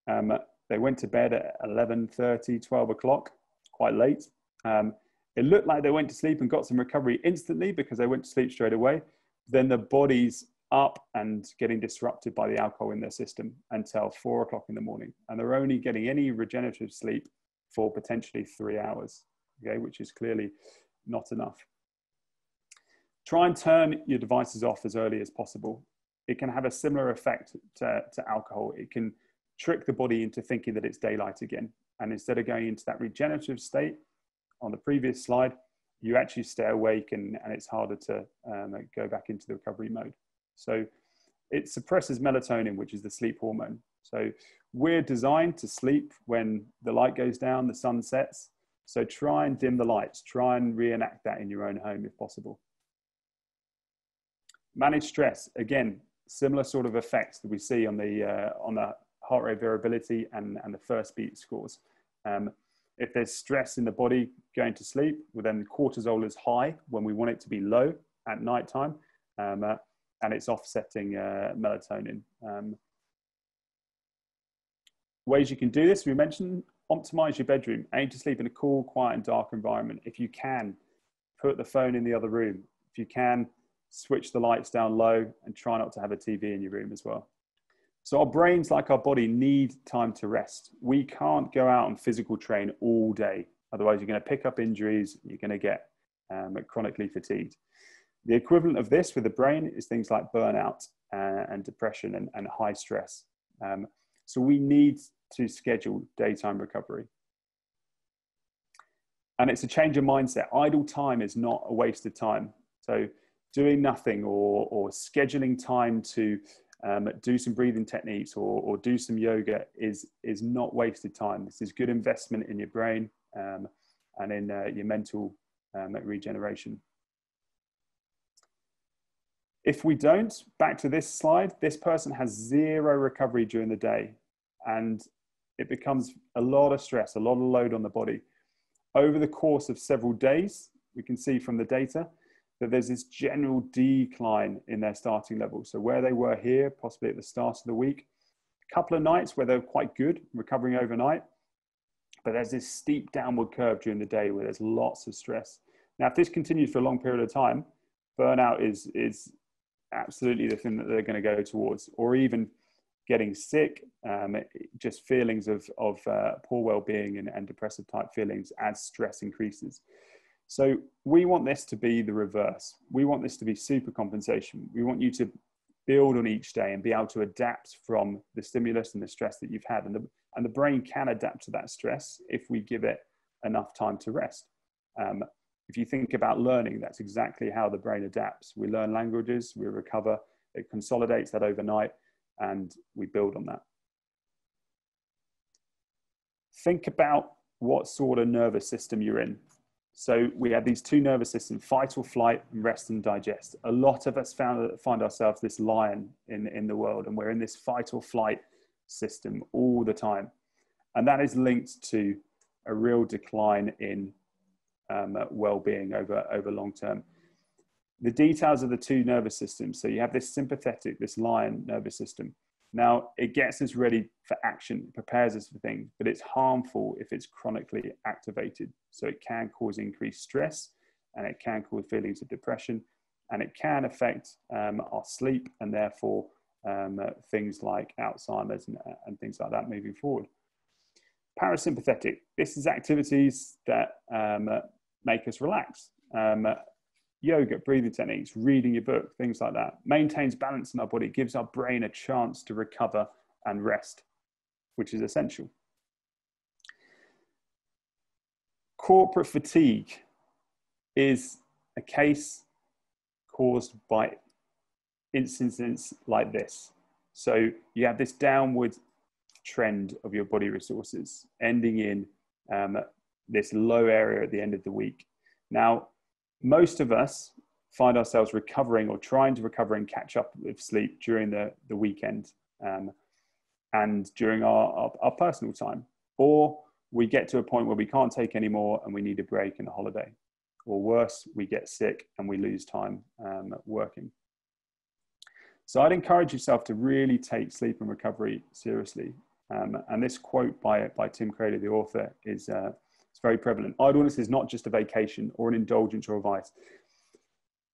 um, they went to bed at 11.30, 12 o'clock, quite late. Um, it looked like they went to sleep and got some recovery instantly because they went to sleep straight away. Then the bodies up and getting disrupted by the alcohol in their system until four o'clock in the morning. And they're only getting any regenerative sleep for potentially three hours, okay, which is clearly not enough. Try and turn your devices off as early as possible. It can have a similar effect to, to alcohol. It can trick the body into thinking that it's daylight again. And instead of going into that regenerative state on the previous slide, you actually stay awake and, and it's harder to um, go back into the recovery mode. So it suppresses melatonin, which is the sleep hormone. So we're designed to sleep when the light goes down, the sun sets. So try and dim the lights. Try and reenact that in your own home if possible. Manage stress. Again, similar sort of effects that we see on the, uh, on the heart rate variability and, and the Firstbeat scores. Um, if there's stress in the body going to sleep, well, then cortisol is high when we want it to be low at nighttime. Um, uh, and it's offsetting uh, melatonin. Um, ways you can do this, we mentioned optimize your bedroom. Aim to sleep in a cool, quiet, and dark environment. If you can, put the phone in the other room. If you can, switch the lights down low and try not to have a TV in your room as well. So, our brains, like our body, need time to rest. We can't go out and physical train all day. Otherwise, you're going to pick up injuries, you're going to get um, chronically fatigued. The equivalent of this with the brain is things like burnout uh, and depression and, and high stress. Um, so we need to schedule daytime recovery. And it's a change of mindset. Idle time is not a waste of time. So doing nothing or, or scheduling time to um, do some breathing techniques or, or, do some yoga is, is not wasted time. This is good investment in your brain um, and in uh, your mental um, regeneration. If we don't, back to this slide, this person has zero recovery during the day and it becomes a lot of stress, a lot of load on the body. Over the course of several days, we can see from the data that there's this general decline in their starting level. So where they were here, possibly at the start of the week, a couple of nights where they're quite good, recovering overnight, but there's this steep downward curve during the day where there's lots of stress. Now, if this continues for a long period of time, burnout is is absolutely the thing that they're going to go towards, or even getting sick, um, just feelings of, of uh, poor well-being and, and depressive type feelings as stress increases. So we want this to be the reverse. We want this to be super compensation. We want you to build on each day and be able to adapt from the stimulus and the stress that you've had. And the, and the brain can adapt to that stress if we give it enough time to rest. Um, if you think about learning, that's exactly how the brain adapts. We learn languages, we recover, it consolidates that overnight, and we build on that. Think about what sort of nervous system you're in. So we have these two nervous systems, fight or flight and rest and digest. A lot of us found, find ourselves this lion in, in the world, and we're in this fight or flight system all the time. And that is linked to a real decline in um, well-being over, over long term. The details of the two nervous systems. So you have this sympathetic, this lion nervous system. Now it gets us ready for action, prepares us for things, but it's harmful if it's chronically activated. So it can cause increased stress and it can cause feelings of depression and it can affect um, our sleep and therefore um, uh, things like Alzheimer's and, uh, and, things like that moving forward. Parasympathetic, this is activities that um, make us relax. Um, yoga, breathing techniques, reading your book, things like that. Maintains balance in our body, gives our brain a chance to recover and rest, which is essential. Corporate fatigue is a case caused by incidents like this. So you have this downward trend of your body resources ending in um, this low area at the end of the week. Now, most of us find ourselves recovering or trying to recover and catch up with sleep during the, the weekend um, and during our, our, our, personal time. Or we get to a point where we can't take any more and we need a break and a holiday. Or worse, we get sick and we lose time um, working. So I'd encourage yourself to really take sleep and recovery seriously. Um, and this quote by, by Tim Kreider, the author, is uh, it's very prevalent. Idleness is not just a vacation or an indulgence or a vice.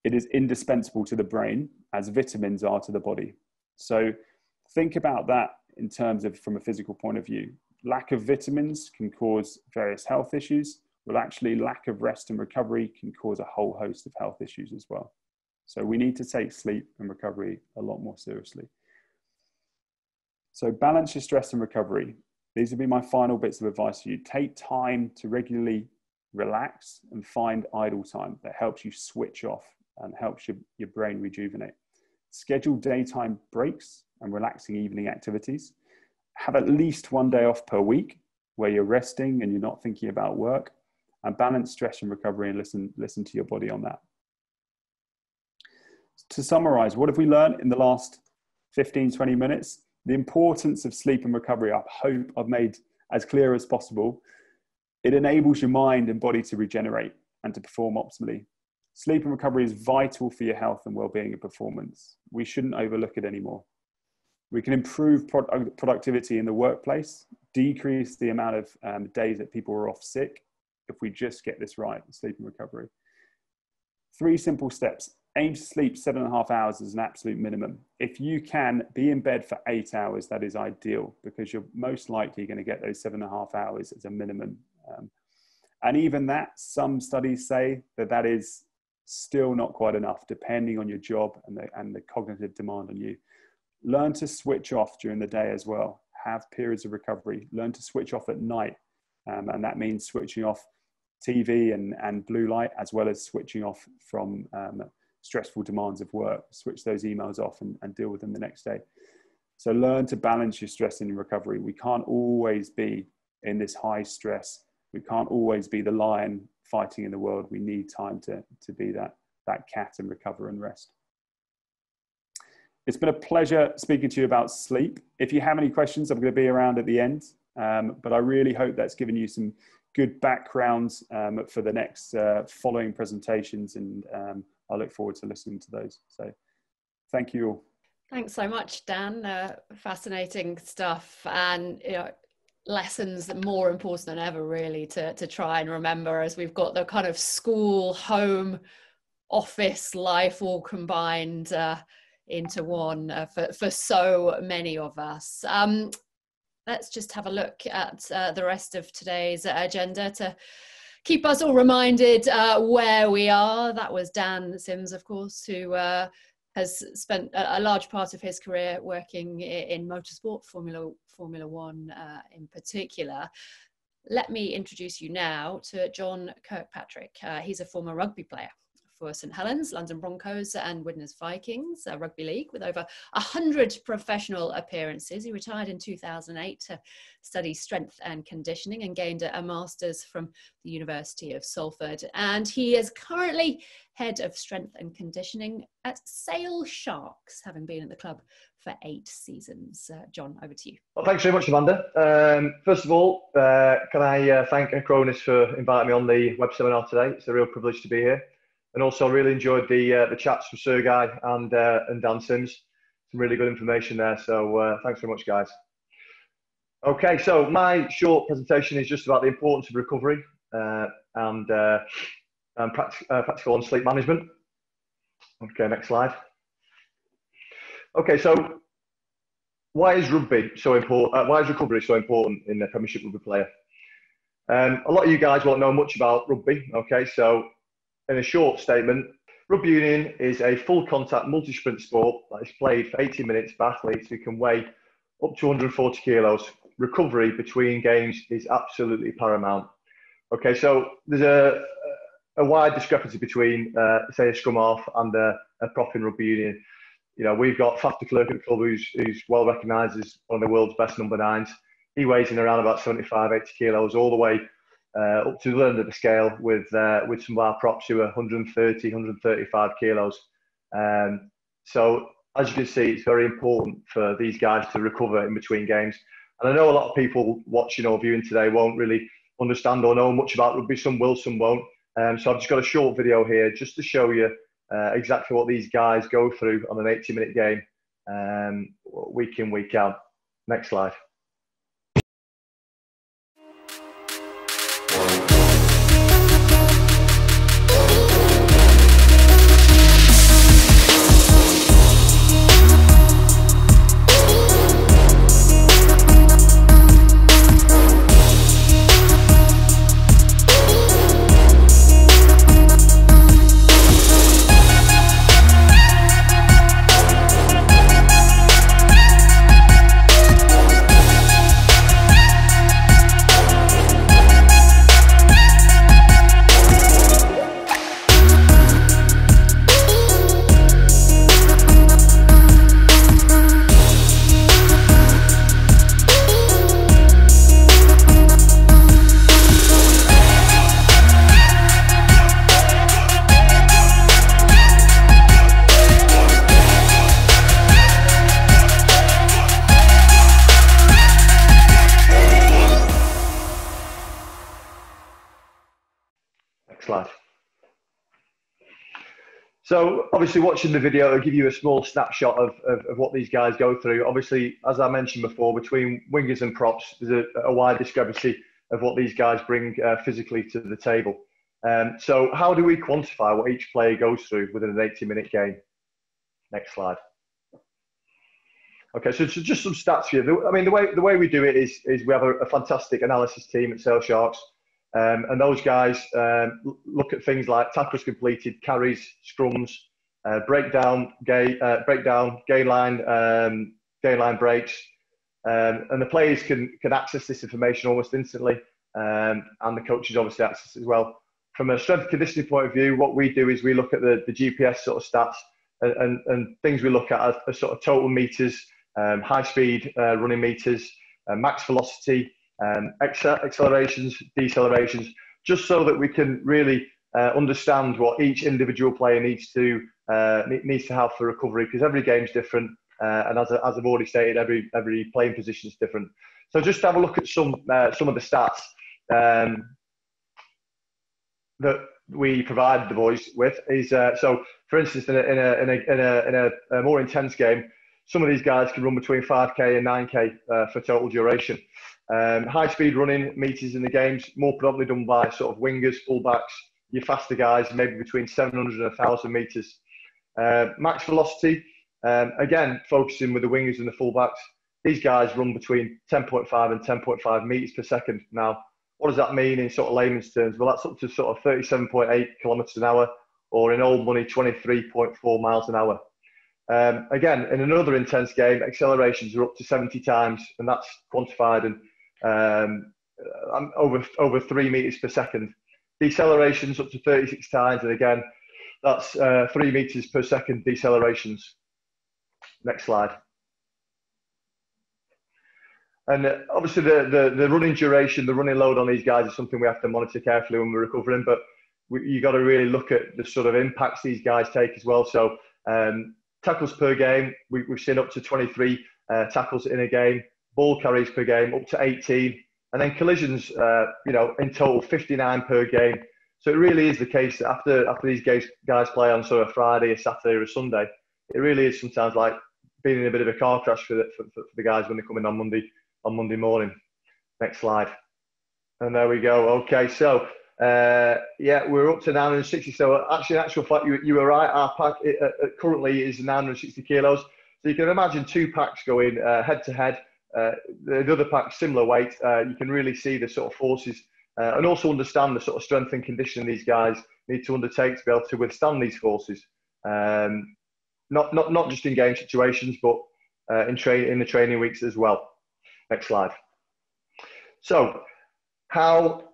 It is indispensable to the brain as vitamins are to the body. So think about that in terms of from a physical point of view. Lack of vitamins can cause various health issues. Well, actually, lack of rest and recovery can cause a whole host of health issues as well. So we need to take sleep and recovery a lot more seriously. So balance your stress and recovery. These would be my final bits of advice for you. Take time to regularly relax and find idle time that helps you switch off and helps your, your brain rejuvenate. Schedule daytime breaks and relaxing evening activities. Have at least one day off per week where you're resting and you're not thinking about work. And balance stress and recovery and listen, listen to your body on that. To summarize, what have we learned in the last 15, 20 minutes? The importance of sleep and recovery, I hope I've made as clear as possible. It enables your mind and body to regenerate and to perform optimally. Sleep and recovery is vital for your health and well-being and performance. We shouldn't overlook it anymore. We can improve productivity in the workplace, decrease the amount of um, days that people are off sick if we just get this right, sleep and recovery. Three simple steps aim to sleep seven and a half hours as an absolute minimum. If you can be in bed for eight hours, that is ideal because you're most likely going to get those seven and a half hours as a minimum. Um, and even that, some studies say that that is still not quite enough, depending on your job and the, and the cognitive demand on you. Learn to switch off during the day as well. Have periods of recovery. Learn to switch off at night. Um, and that means switching off TV and, and blue light, as well as switching off from um, stressful demands of work, switch those emails off and, and deal with them the next day. So learn to balance your stress and recovery. We can't always be in this high stress. We can't always be the lion fighting in the world. We need time to, to be that, that cat and recover and rest. It's been a pleasure speaking to you about sleep. If you have any questions, I'm going to be around at the end. Um, but I really hope that's given you some good backgrounds um, for the next uh, following presentations and um, I look forward to listening to those. So thank you all. Thanks so much, Dan. Uh, fascinating stuff. And, you know, lessons more important than ever really to to try and remember as we've got the kind of school home office life all combined uh, into one uh, for, for so many of us. Um, let's just have a look at uh, the rest of today's agenda to keep us all reminded uh, where we are. That was Dan Sims, of course, who uh, has spent a, large part of his career working in, in motorsport, Formula Formula One uh, in particular. Let me introduce you now to John Kirkpatrick. Uh, he's a former rugby player for St Helens, London Broncos, and Widnes Vikings uh, Rugby League with over 100 professional appearances. He retired in 2008 to study strength and conditioning and gained a, master's from the University of Salford. And he is currently head of strength and conditioning at Sale Sharks, having been at the club for eight seasons. Uh, John, over to you. Well, thanks very much, Amanda. Um, first of all, uh, can I uh, thank Acronis for inviting me on the web seminar today? It's a real privilege to be here and also really enjoyed the uh, the chats from Serguei and uh, and Dan Sims. Some really good information there. So uh, thanks very much, guys. Okay, so my short presentation is just about the importance of recovery uh, and uh, and uh, practical on sleep management. Okay, next slide. Okay, so why is rugby so important? why is recovery so important in the Premiership rugby player? Um, a lot of you guys won't know much about rugby. Okay, so in a short statement, rugby union is a full contact multi sprint sport that is played for 80 minutes by athletes who can weigh up to 140 kilos. Recovery between games is absolutely paramount. Okay, so there's a, a wide discrepancy between, uh, say, a scrum half and a, a prop in rugby union. You know, we've got Faf de Klerk at club who's, who's well recognised as one of the world's best number nines. He weighs in around about 75, 80 kilos, all the way uh, up to the end of the scale with uh, with some of our props who are 130, 135 kilos. Um, so as you can see, it's very important for these guys to recover in between games. And I know a lot of people watching or viewing today won't really understand or know much about rugby. Some will, some won't. Um, so I've just got a short video here just to show you uh, exactly what these guys go through on an 80-minute game, um, week in, week out. Next slide. Obviously watching the video will give you a small snapshot of, of, of, what these guys go through. Obviously, as I mentioned before, between wingers and props, there's a, a wide discrepancy of what these guys bring uh, physically to the table. Um, so how do we quantify what each player goes through within an 80 minute game? Next slide. Okay, so, so just some stats here. I mean, the way, the way we do it is, is we have a, a fantastic analysis team at Sale Sharks um, and those guys um, look at things like tackles completed, carries, scrums, uh, breakdown, gay, uh, breakdown, line, um, line breaks, um, and the players can can access this information almost instantly, um, and the coaches obviously access as well. From a strength conditioning point of view, what we do is we look at the, the GPS sort of stats and, and, and things we look at are, are sort of total meters, um, high speed uh, running meters, uh, max velocity, um, accelerations, decelerations, just so that we can really uh, understand what each individual player needs to uh, needs to have for recovery because every game is different, uh, and as, as I've already stated, every every playing position is different. So just have a look at some uh, some of the stats um, that we provide the boys with. Is uh, so, for instance, in a in a in a, in a, in a, more intense game, some of these guys can run between 5k and 9k uh, for total duration. Um, high speed running meters in the games, more predominantly done by sort of wingers, fullbacks, your faster guys, maybe between 700 and 1,000 metres. Uh, max velocity, um, again, focusing with the wingers and the fullbacks. These guys run between 10.5 and 10.5 metres per second. Now, what does that mean in sort of layman's terms? Well, that's up to sort of 37.8 kilometres an hour, or in old money, 23.4 miles an hour. Um, again, in another intense game, accelerations are up to 70 times, and that's quantified and um, uh, over over three meters per second. Decelerations up to 36 times, and again, that's uh, three meters per second decelerations. Next slide. And uh, obviously, the, the, the running duration, the running load on these guys is something we have to monitor carefully when we're recovering. But we, you got to really look at the sort of impacts these guys take as well. So um, tackles per game, we, have seen up to 23 uh, tackles in a game. Ball carries per game up to 18, and then collisions, uh, you know, in total 59 per game. So it really is the case that after after these guys guys play on sort of Friday, a Saturday, or a Sunday, it really is sometimes like being in a bit of a car crash for the, for, for the guys when they come in on Monday on Monday morning. Next slide. And there we go. Okay, so uh, yeah, we're up to 960. So actually, in actual fact, you, you were right. Our pack it, uh, uh currently is 960 kilos. So you can imagine two packs going uh, head to head. Uh, the other pack similar weight. You can really see the sort of forces and also understand the sort of strength and conditioning these guys need to undertake to be able to withstand these forces. Um, not, not, not just in game situations, but in, train, in the training weeks as well. Next slide. So, how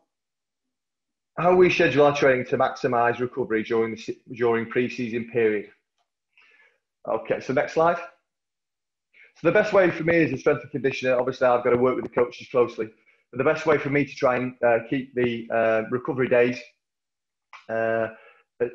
how we schedule our training to maximise recovery during the during pre-season period. Okay, so next slide. So the best way for me as a strength and conditioner, obviously I've got to work with the coaches closely. The best way for me to try and uh, keep the uh, recovery days uh,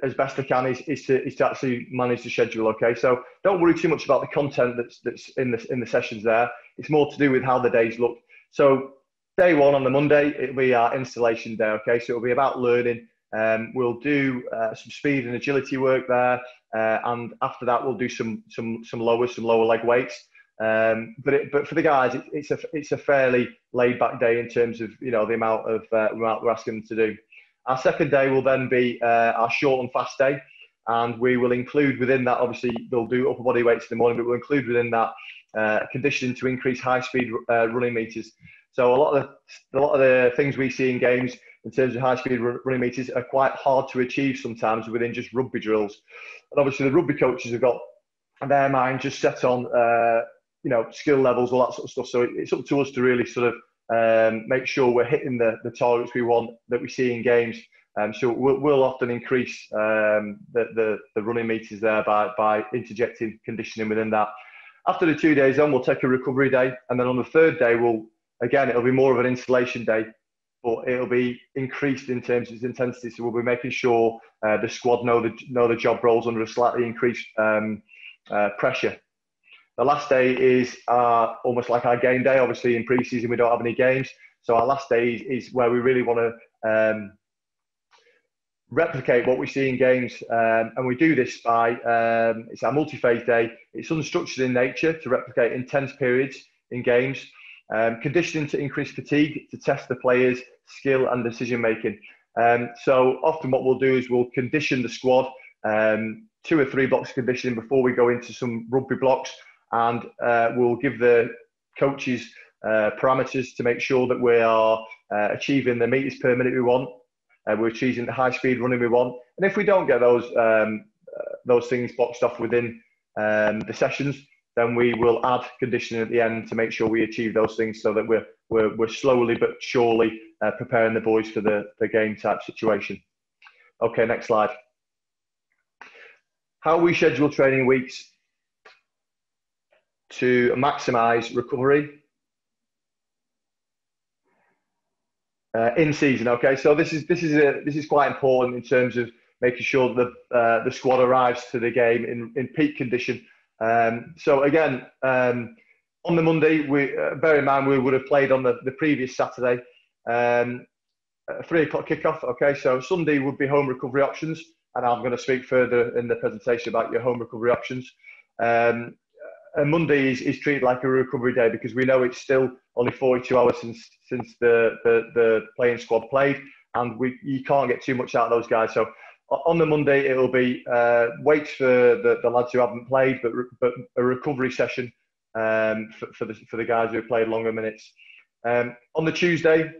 as best I can is, is, to, is to actually manage the schedule. Okay, so don't worry too much about the content that's that's in the in the sessions there. It's more to do with how the days look. So day one on the Monday, it'll be our installation day. Okay, so it'll be about learning. Um, we'll do uh, some speed and agility work there, uh, and after that, we'll do some some some lower some lower leg weights. Um, but it, but for the guys, it, it's a it's a fairly laid back day in terms of you know the amount of uh, amount we're asking them to do. Our second day will then be uh, our short and fast day, and we will include within that obviously they'll do upper body weights in the morning, but we'll include within that uh, conditioning to increase high speed uh, running meters. So a lot of the, a lot of the things we see in games in terms of high speed running meters are quite hard to achieve sometimes within just rugby drills. And obviously the rugby coaches have got their mind just set on uh, you know skill levels, all that sort of stuff. So it's up to us to really sort of um, make sure we're hitting the, the targets we want that we see in games. Um, so we'll, we'll, often increase um, the, the, the running meters there by, by interjecting conditioning within that. After the two days on, we'll take a recovery day, and then on the third day, we'll again, it'll be more of an installation day, but it'll be increased in terms of its intensity. So we'll be making sure uh, the squad know the know the job roles under a slightly increased um, uh, pressure. The last day is uh, almost like our game day. Obviously, in pre-season we don't have any games, so our last day is, is where we really want to um, replicate what we see in games, um, and we do this by um, it's our multi-phase day. It's unstructured in nature to replicate intense periods in games. Um, conditioning to increase fatigue to test the players' skill and decision making. Um, so often what we'll do is we'll condition the squad, um, two or three blocks of conditioning before we go into some rugby blocks, and uh, we'll give the coaches uh, parameters to make sure that we are uh, achieving the meters per minute we want. Uh, we're achieving the high speed running we want, and if we don't get those um, uh, those things boxed off within um, the sessions, then we will add conditioning at the end to make sure we achieve those things so that we're, we're, we're slowly but surely uh, preparing the boys for the, the game type situation. Okay, next slide. How we schedule training weeks to maximize recovery uh, in season. Okay, so this is this is a, this is quite important in terms of making sure that uh, the squad arrives to the game in, in peak condition um, so again, um, on the Monday, we uh, bear in mind we would have played on the, the previous Saturday, um, three o'clock kickoff. Okay, so Sunday would be home recovery options, and I'm going to speak further in the presentation about your home recovery options. Um, and Monday is, is treated like a recovery day because we know it's still only 42 hours since since the, the, the playing squad played, and we you can't get too much out of those guys. So on the Monday, it will be uh, for the, the lads who haven't played, but, but a recovery session um, for, for, the, for the guys who have played longer minutes. Um, on the Tuesday,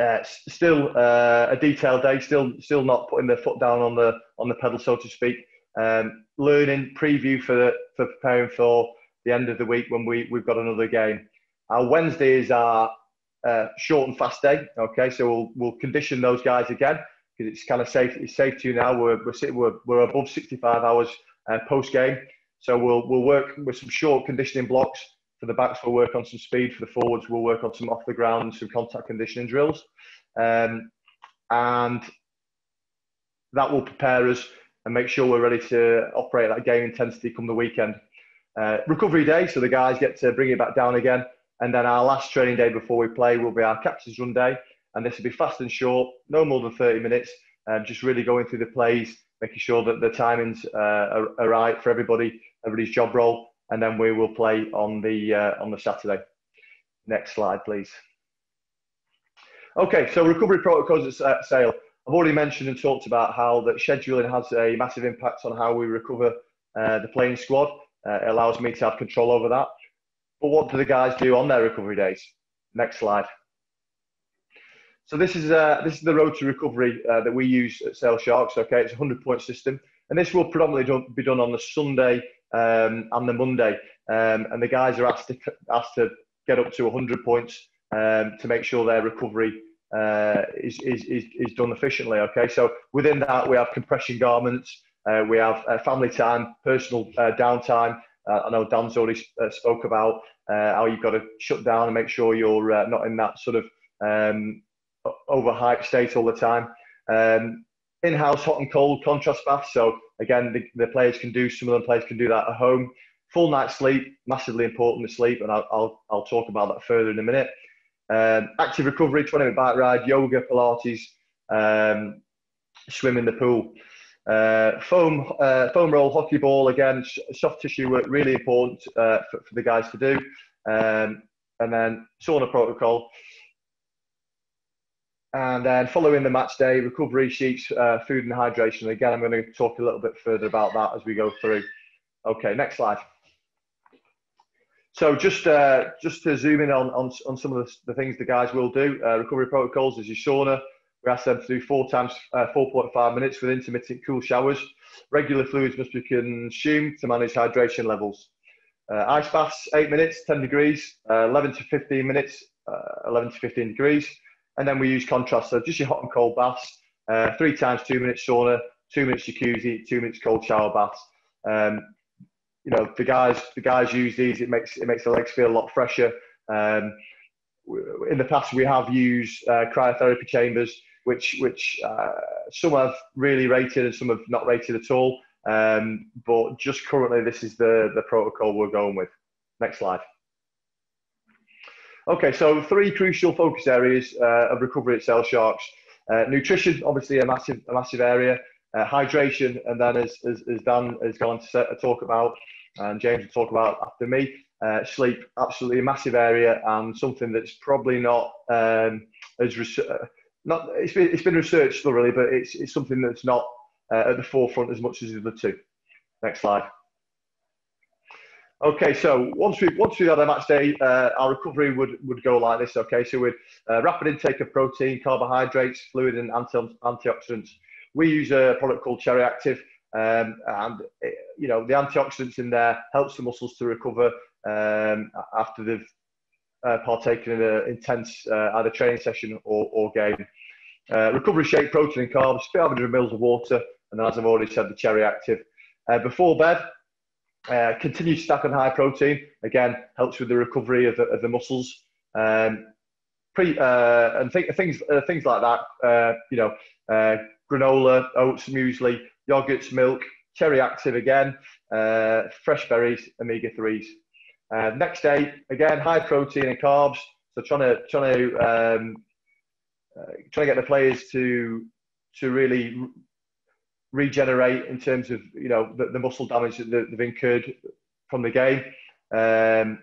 uh, still uh, a detailed day, still still not putting their foot down on the on the pedal, so to speak. Um, learning preview for for preparing for the end of the week when we we've got another game. Our Wednesday is our uh, short and fast day. Okay, so we'll we'll condition those guys again because it's kind of safe. It's safe to you now. We're we're we're, we're above 65 hours uh, post game, so we'll we'll work with some short conditioning blocks. For the backs, we'll work on some speed. For the forwards, we'll work on some off the ground, some contact conditioning drills, um, and that will prepare us and make sure we're ready to operate that game intensity come the weekend. Uh, recovery day, so the guys get to bring it back down again. And then our last training day before we play will be our captain's run day and this will be fast and short, no more than 30 minutes, um, just really going through the plays, making sure that the timings uh, are, are, right for everybody, everybody's job role, and then we will play on the uh, on the Saturday. Next slide, please. Okay, so recovery protocols at Sale. I've already mentioned and talked about how that scheduling has a massive impact on how we recover uh, the playing squad. Uh, it allows me to have control over that. But what do the guys do on their recovery days? Next slide. So this is uh, this is the road to recovery uh, that we use at Sale Sharks. Okay, it's a hundred point system, and this will predominantly do, be done on the Sunday um, and the Monday. Um, and the guys are asked to asked to get up to hundred points um, to make sure their recovery uh, is, is, is is done efficiently. Okay, so within that we have compression garments, uh, we have uh, family time, personal uh, downtime. I know Dan's already spoke about how you've got to shut down and make sure you're not in that sort of um, overhyped state all the time. Um, in-house hot and cold contrast baths. So again, the, the, players can do some of the players can do that at home. Full night sleep, massively important to sleep, and I'll, I'll, I'll talk about that further in a minute. Um, active recovery, 20 minute bike ride, yoga, Pilates, um, swim in the pool. Uh, foam, uh, foam roll, hockey ball, again, soft tissue work, really important uh, for, for, the guys to do. Um, and then sauna protocol. And then following the match day, recovery sheets, uh, food and hydration. Again, I'm going to talk a little bit further about that as we go through. Okay, next slide. So just uh, just to zoom in on, on, on some of the, the things the guys will do, uh, recovery protocols is your sauna. We ask them to do four times uh, 4.5 minutes with intermittent cool showers. Regular fluids must be consumed to manage hydration levels. Uh, ice baths, 8 minutes, 10 degrees, uh, 11 to 15 minutes, 11 to 15 degrees and then we use contrast. So just your hot and cold baths, uh, three times two minutes sauna, two minutes jacuzzi, two minutes cold shower baths. Um, you know, the guys the guys use these. It makes it makes the legs feel a lot fresher. Um, in the past, we have used uh, cryotherapy chambers, which which uh, some have really rated and some have not rated at all. Um, but just currently, this is the the protocol we're going with. Next slide. Okay, so three crucial focus areas uh, of recovery at Sale Sharks. Uh, nutrition, obviously a massive, a massive area. Uh, hydration, and then as, as, as, Dan has gone to talk about, and James will talk about after me, uh, sleep, absolutely a massive area and something that's probably not um, as uh, not it's been, it's been researched thoroughly, but it's, it's something that's not uh, at the forefront as much as the other two. Next slide. Okay, so once we once we had a match day, uh, our recovery would, would go like this. Okay, so with uh, rapid intake of protein, carbohydrates, fluid, and anti- antioxidants. We use a product called Cherry Active, um, and it, uh, you know the antioxidants in there helps the muscles to recover um, after they've uh, partaken in an intense uh, either training session or, or game. Uh, recovery shake, protein and carbs, 500 mils of water, and as I've already said, the Cherry Active. before bed, uh, continued stack on high protein again helps with the recovery of the, of the muscles. Um, pre uh, and th- things uh, things like that. Uh, you know, uh, granola, oats, muesli, yogurts, milk, cherry active again, uh, fresh berries, omega threes. next day again high protein and carbs. So trying to trying to um, trying to get the players to to really regenerate in terms of you know the, the muscle damage that they've incurred from the game. Um,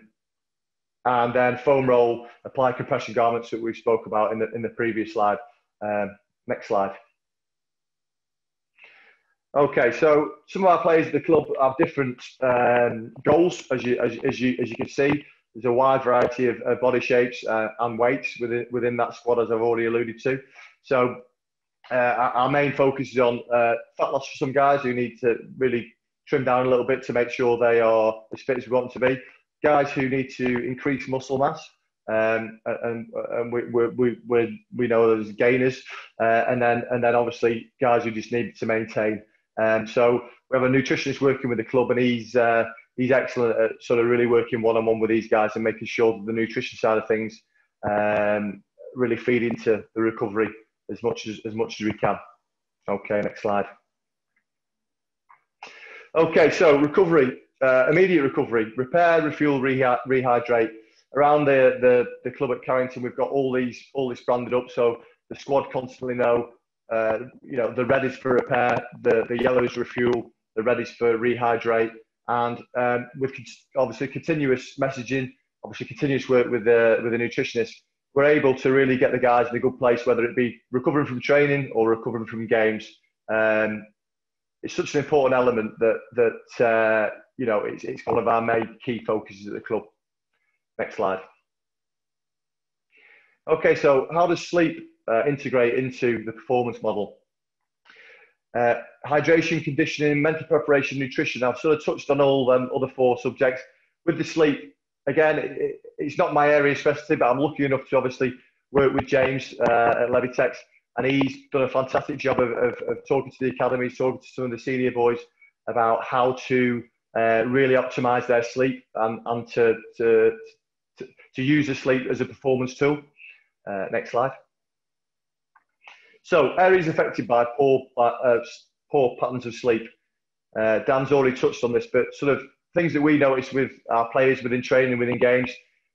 and then foam roll, apply compression garments that we spoke about in the, in the previous slide. Um, next slide. Okay, so some of our players at the club have different um, goals, as you, as, as, you, as you can see. There's a wide variety of, body shapes uh, and weights within, within that squad, as I've already alluded to. So uh, our main focus is on uh, fat loss for some guys who need to really trim down a little bit to make sure they are as fit as we want them to be. Guys who need to increase muscle mass, um, and, and we, we, we, we know there's gainers, uh, and then and then obviously guys who just need to maintain. Um, so we have a nutritionist working with the club, and he's uh, he's excellent at sort of really working one on one with these guys and making sure that the nutrition side of things um, really feed into the recovery as much as as much as we can. Okay, next slide. Okay, so recovery, uh, immediate recovery, repair, refuel, rehy- rehydrate. Around the, the the club at Carrington, we've got all these all this branded up, so the squad constantly know uh, you know, the red is for repair, the, the yellow is refuel, the red is for rehydrate. And um, with obviously continuous messaging, obviously continuous work with the, with the nutritionist, we're able to really get the guys in a good place, whether it be recovering from training or recovering from games. Um, it's such an important element that, that uh, you know, it's, it's one of our main key focuses at the club. Next slide. Okay, so how does sleep uh, integrate into the performance model. Uh, hydration, conditioning, mental preparation, nutrition. I've sort of touched on all them other four subjects. With the sleep, again, it, it's not my area of specialty, but I'm lucky enough to obviously work with James uh, at Levitex, and he's done a fantastic job of, of, of, talking to the academy, talking to some of the senior boys about how to uh, really optimize their sleep and, and to, to, to, to use the sleep as a performance tool. Uh, next slide. So areas affected by poor, uh, poor patterns of sleep. Uh, Dan's already touched on this, but sort of things that we notice with our players within training, within games,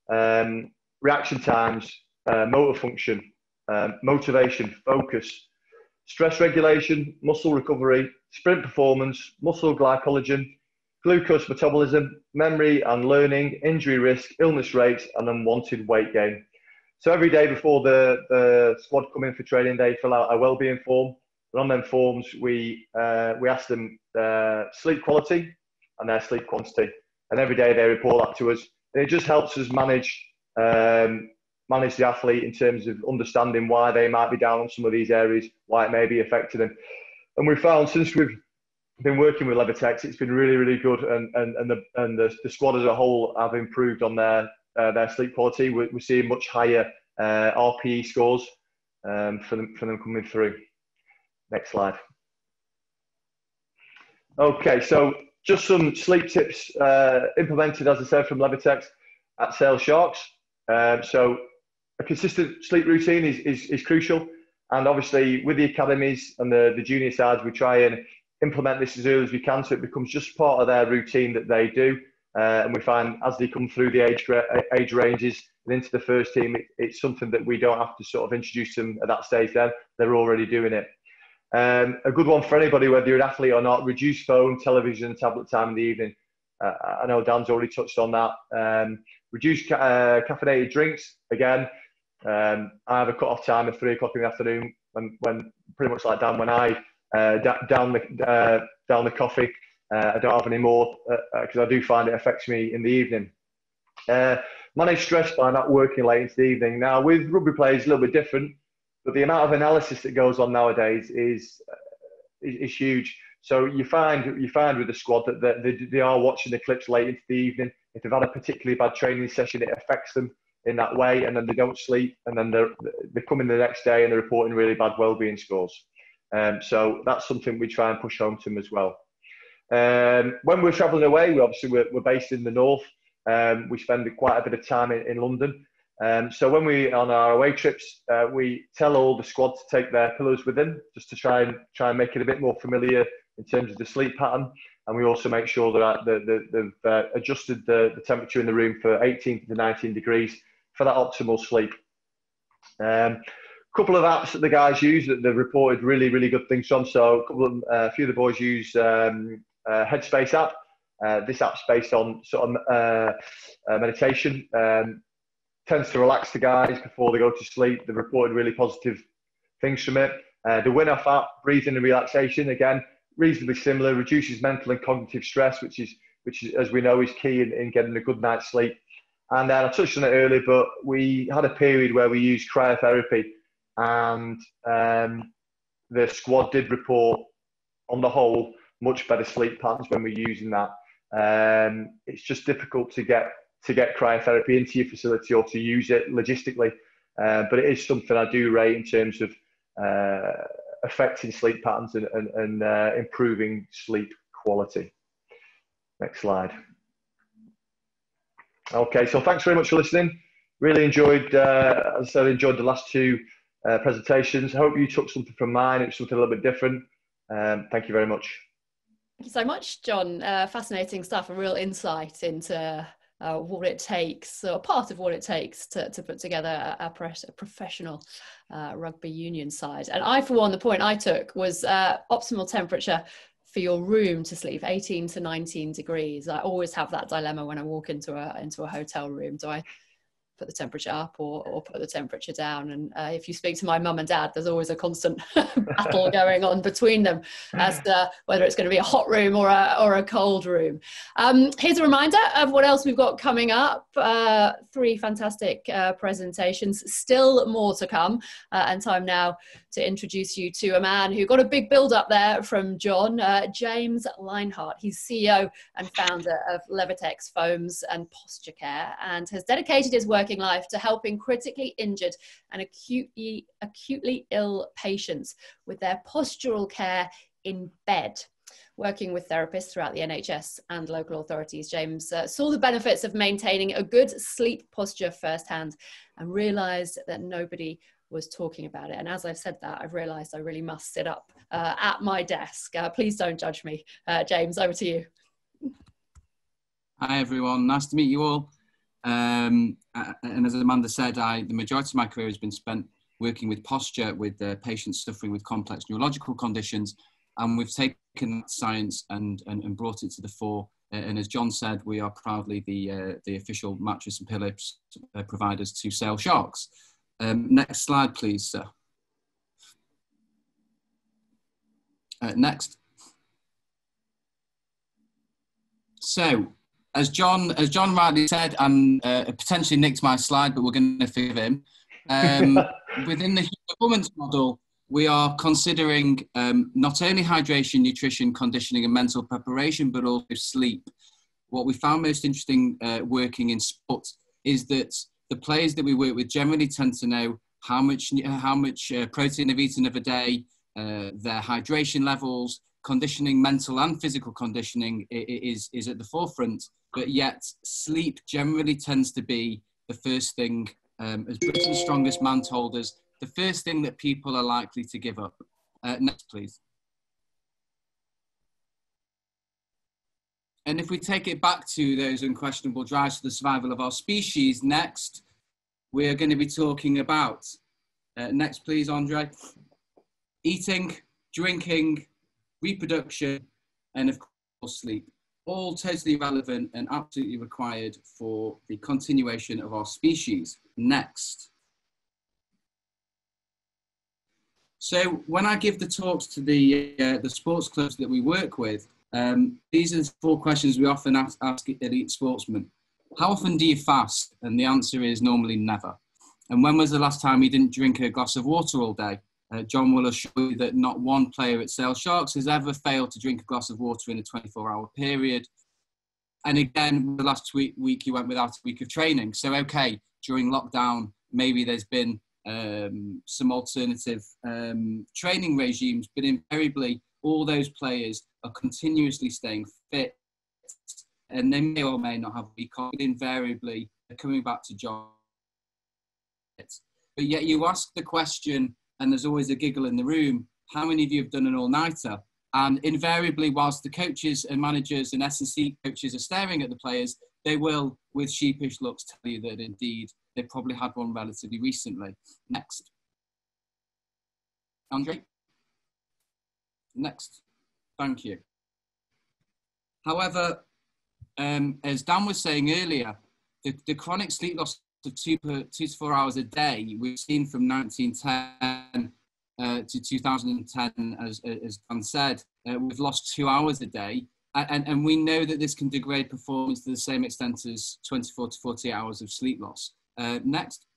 um, reaction times, uh, motor function, um, motivation, focus, stress regulation, muscle recovery, sprint performance, muscle glycogen, glucose metabolism, memory and learning, injury risk, illness rates, and unwanted weight gain. So every day before the, the squad come in for training, they fill out a well-being form. And on them forms, we uh, we ask them their sleep quality and their sleep quantity. And every day they report that to us. And it just helps us manage um, manage the athlete in terms of understanding why they might be down on some of these areas, why it may be affecting them. And we found since we've been working with Levitex, it's been really, really good, and and and the and the, the squad as a whole have improved on their uh, their sleep quality. We're, we're seeing much higher uh, RPE scores um, for, them, for them coming through. Next slide. Okay, so just some sleep tips uh, implemented, as I said, from Levitex at Sale Sharks. Um, so a consistent sleep routine is, is, is, crucial. And obviously, with the academies and the, the junior sides, we try and implement this as early as we can so it becomes just part of their routine that they do. Uh, and we find as they come through the age age ranges and into the first team, it, it's something that we don't have to sort of introduce them at that stage. Then they're already doing it. Um, a good one for anybody, whether you're an athlete or not, reduce phone, television, tablet time in the evening. Uh, I know Dan's already touched on that. Um, reduce ca- uh, caffeinated drinks. Again, um, I have a cut-off time at three o'clock in the afternoon when, when pretty much like Dan, when I uh, down the uh, down the coffee. Uh, I don't have any more because uh, uh I do find it affects me in the evening. Uh, manage stress by not working late into the evening. Now, with rugby players, a little bit different, but the amount of analysis that goes on nowadays is uh, is, is huge. So you find you find with the squad that they, they are watching the clips late into the evening. If they've had a particularly bad training session, it affects them in that way, and then they don't sleep, and then they're they come in the next day and they're reporting really bad well-being scores. Um, so that's something we try and push home to them as well. Um, when we're travelling away, we obviously we're, we're, based in the north. Um, we spend quite a bit of time in, in London. Um, so when we on our away trips, uh, we tell all the squad to take their pillows with them, just to try and try and make it a bit more familiar in terms of the sleep pattern. And we also make sure that the, the, they've uh, adjusted the, the temperature in the room for 18 to 19 degrees for that optimal sleep. Um, couple of apps that the guys use that they've reported really, really good things from. So a couple of uh, a few of the boys use um, uh, Headspace app. Uh, this app's based on sort of uh, uh, meditation. Um, tends to relax the guys before they go to sleep. They've reported really positive things from it. The Wim Hof app, breathing and relaxation, again, reasonably similar, reduces mental and cognitive stress, which is, which is, as we know, is key in, in getting a good night's sleep. And then I touched on it earlier, but we had a period where we used cryotherapy, and um, the squad did report, on the whole, much better sleep patterns when we're using that. Um, it's just difficult to get to get cryotherapy into your facility or to use it logistically, uh, but it is something I do rate in terms of uh, affecting sleep patterns and, and, and uh, improving sleep quality. Next slide. Okay, so thanks very much for listening. Really enjoyed, uh, as I said, enjoyed the last two uh, presentations. I hope you took something from mine. It's something a little bit different. Um, thank you very much. Thank you so much, John. Uh, fascinating stuff, a real insight into uh, what it takes, or part of what it takes to, to put together a, a, professional uh, rugby union side. And I, for one, the point I took was uh, optimal temperature for your room to sleep 18 to 19 degrees i always have that dilemma when i walk into a into a hotel room do i put the temperature up or, or put the temperature down. And uh, if you speak to my mum and dad, there's always a constant battle going on between them as to whether it's going to be a hot room or a, or a cold room. Um, here's a reminder of what else we've got coming up. Uh, three fantastic uh, presentations, still more to come. Uh, and time now to introduce you to a man who got a big build up there from John, uh, James Leinhardt. He's CEO and founder of Levitex Foams and Posture Care and has dedicated his work working life to helping critically injured and acutely, acutely ill patients with their postural care in bed. Working with therapists throughout the NHS and local authorities, James uh, saw the benefits of maintaining a good sleep posture firsthand and realised that nobody was talking about it. And as I've said that, I've realised I really must sit up uh, at my desk. Uh, please don't judge me. Uh, James, over to you. Hi, everyone. Nice to meet you all. Um, and as Amanda said, I, the majority of my career has been spent working with posture with uh, patients suffering with complex neurological conditions. And we've taken science and, and, and brought it to the fore. And as John said, we are proudly the, uh, the official mattress and pillow uh, providers to Sale Sharks. Um, next slide, please, sir. Uh, next. So, as John as John rightly said, and uh, potentially nicked my slide, but we're going to forgive him. Um, within the human performance model, we are considering um, not only hydration, nutrition, conditioning, and mental preparation, but also sleep. What we found most interesting uh, working in sports is that the players that we work with generally tend to know how much how much uh, protein they've eaten of a day, uh, their hydration levels, conditioning, mental and physical conditioning is, is at the forefront, but yet sleep generally tends to be the first thing, um, as Britain's strongest man told us, the first thing that people are likely to give up. Uh, next, please. And if we take it back to those unquestionable drives for the survival of our species, next, we're going to be talking about, uh, next please, Andre, eating, drinking, reproduction, and of course sleep. All totally relevant and absolutely required for the continuation of our species. Next. So when I give the talks to the, uh, the sports clubs that we work with, um, these are the four questions we often ask, ask elite sportsmen. How often do you fast? And the answer is normally never. And when was the last time you didn't drink a glass of water all day? Uh, John will assure you that not one player at Sale Sharks has ever failed to drink a glass of water in a 24 hour period. And again, the last week, week you went without a week of training. So, okay, during lockdown, maybe there's been um, some alternative um, training regimes, but invariably, all those players are continuously staying fit and they may or may not have a week off, but invariably, they're coming back to John. But yet, you ask the question and there's always a giggle in the room. How many of you have done an all nighter? And invariably, whilst the coaches and managers and S&C coaches are staring at the players, they will, with sheepish looks, tell you that indeed they probably had one relatively recently. Next. Andre? Next. Thank you. However, um, as Dan was saying earlier, the, the chronic sleep loss two, two to four hours a day we've seen from 1910 uh, to 2010, as, as Dan said, uh, we've lost two hours a day. And, and we know that this can degrade performance to the same extent as 24 to 48 hours of sleep loss. Uh, next.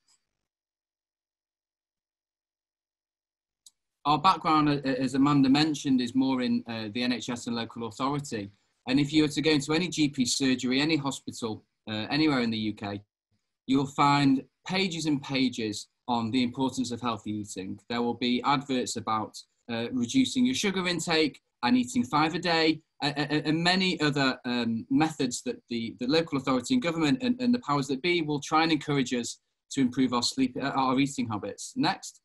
Our background, as Amanda mentioned, is more in uh, the NHS and local authority. And if you were to go into any GP surgery, any hospital, uh, anywhere in the UK, you'll find pages and pages on the importance of healthy eating. There will be adverts about uh, reducing your sugar intake and eating five a day, and, and many other um, methods that the, the local authority and government and, and, the powers that be will try and encourage us to improve our sleep, uh, our eating habits. Next.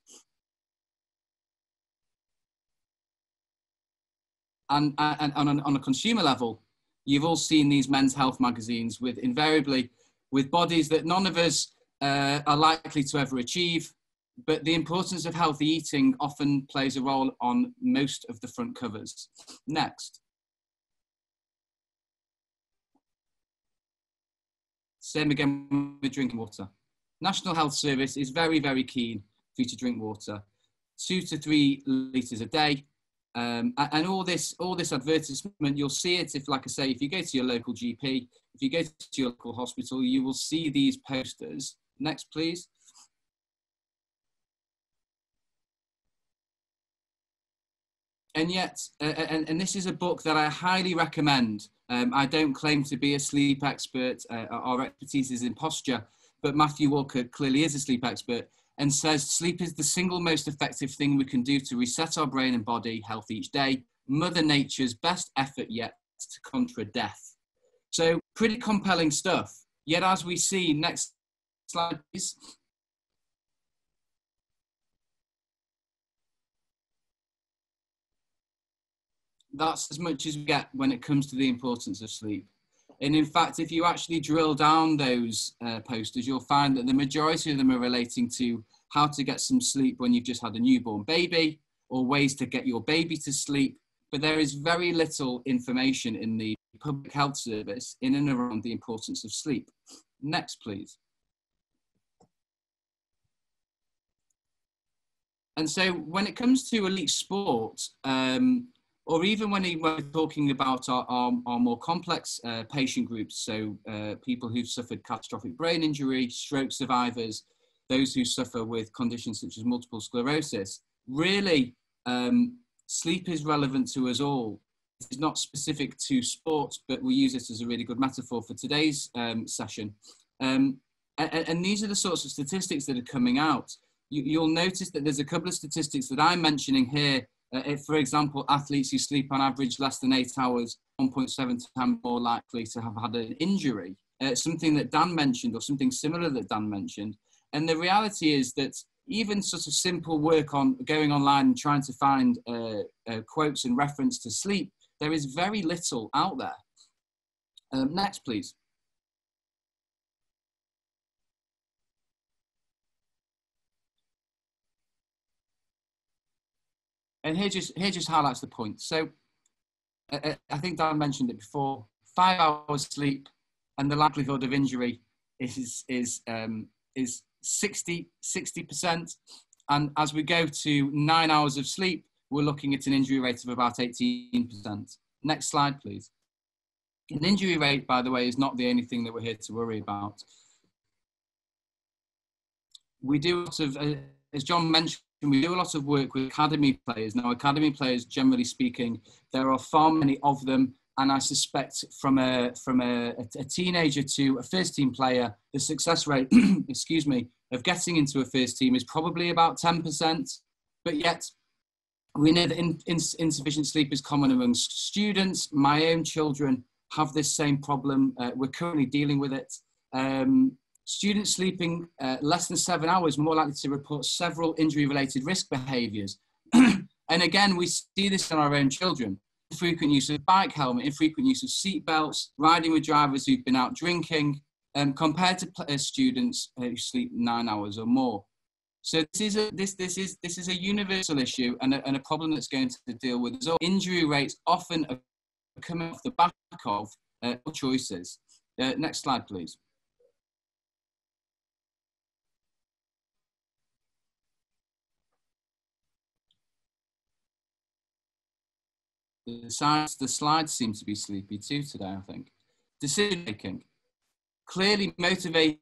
And, and, and on, on a consumer level, you've all seen these men's health magazines with invariably with bodies that none of us uh, are likely to ever achieve. But the importance of healthy eating often plays a role on most of the front covers. Next. Same again with drinking water. National Health Service is very, very keen for you to drink water, two to three litres a day. Um, and all this, all this advertisement, you'll see it if, like I say, if you go to your local GP, if you go to your local hospital, you will see these posters. Next, please. And yet, uh, and, and this is a book that I highly recommend. Um, I don't claim to be a sleep expert. Uh, our expertise is in posture, but Matthew Walker clearly is a sleep expert and says sleep is the single most effective thing we can do to reset our brain and body health each day. Mother Nature's best effort yet to conquer death. So pretty compelling stuff. Yet as we see, next slide please. That's as much as we get when it comes to the importance of sleep. And in fact, if you actually drill down those uh, posters, you'll find that the majority of them are relating to how to get some sleep when you've just had a newborn baby or ways to get your baby to sleep. But there is very little information in the public health service in and around the importance of sleep. Next, please. And so when it comes to elite sport, um, or even when we're talking about our, our, our more complex uh, patient groups, so uh, people who've suffered catastrophic brain injury, stroke survivors, those who suffer with conditions such as multiple sclerosis, really um, sleep is relevant to us all. It's not specific to sport, but we use it as a really good metaphor for today's um, session. Um, and, and, these are the sorts of statistics that are coming out. You, will notice that there's a couple of statistics that I'm mentioning here. Uh, if, for example, athletes who sleep on average less than eight hours, 1.7 times more likely to have had an injury. Uh, something that Dan mentioned, or something similar that Dan mentioned. And the reality is that even sort of simple work on going online and trying to find uh, uh, quotes in reference to sleep there is very little out there. Um, next, please. And here just, here just highlights the point. So uh, I think Dan mentioned it before, five hours sleep and the likelihood of injury is, is, um, is 60, 60%. And as we go to nine hours of sleep, we're looking at an injury rate of about 18%. Next slide, please. An injury rate, by the way, is not the only thing that we're here to worry about. We do a lot of, uh, as John mentioned, we do a lot of work with academy players. Now, academy players, generally speaking, there are far many of them, and I suspect from a from a, a teenager to a first team player, the success rate, excuse me, of getting into a first team is probably about ten percent. But yet, we know that in, in, insufficient sleep is common among students. My own children have this same problem. Uh, we're currently dealing with it. Um, students sleeping uh, less than seven hours more likely to report several injury-related risk behaviours. and again, we see this in our own children. Infrequent use of bike helmet, infrequent use of seat belts, riding with drivers who've been out drinking, um, compared to uh, students who sleep nine hours or more. So this is a this this is this is a universal issue and a, and a problem that's going to deal with. So injury rates often are coming off the back of uh, choices. Uh, next slide, please. The slides seem to be sleepy too today, I think. Decision making. Clearly, motivation,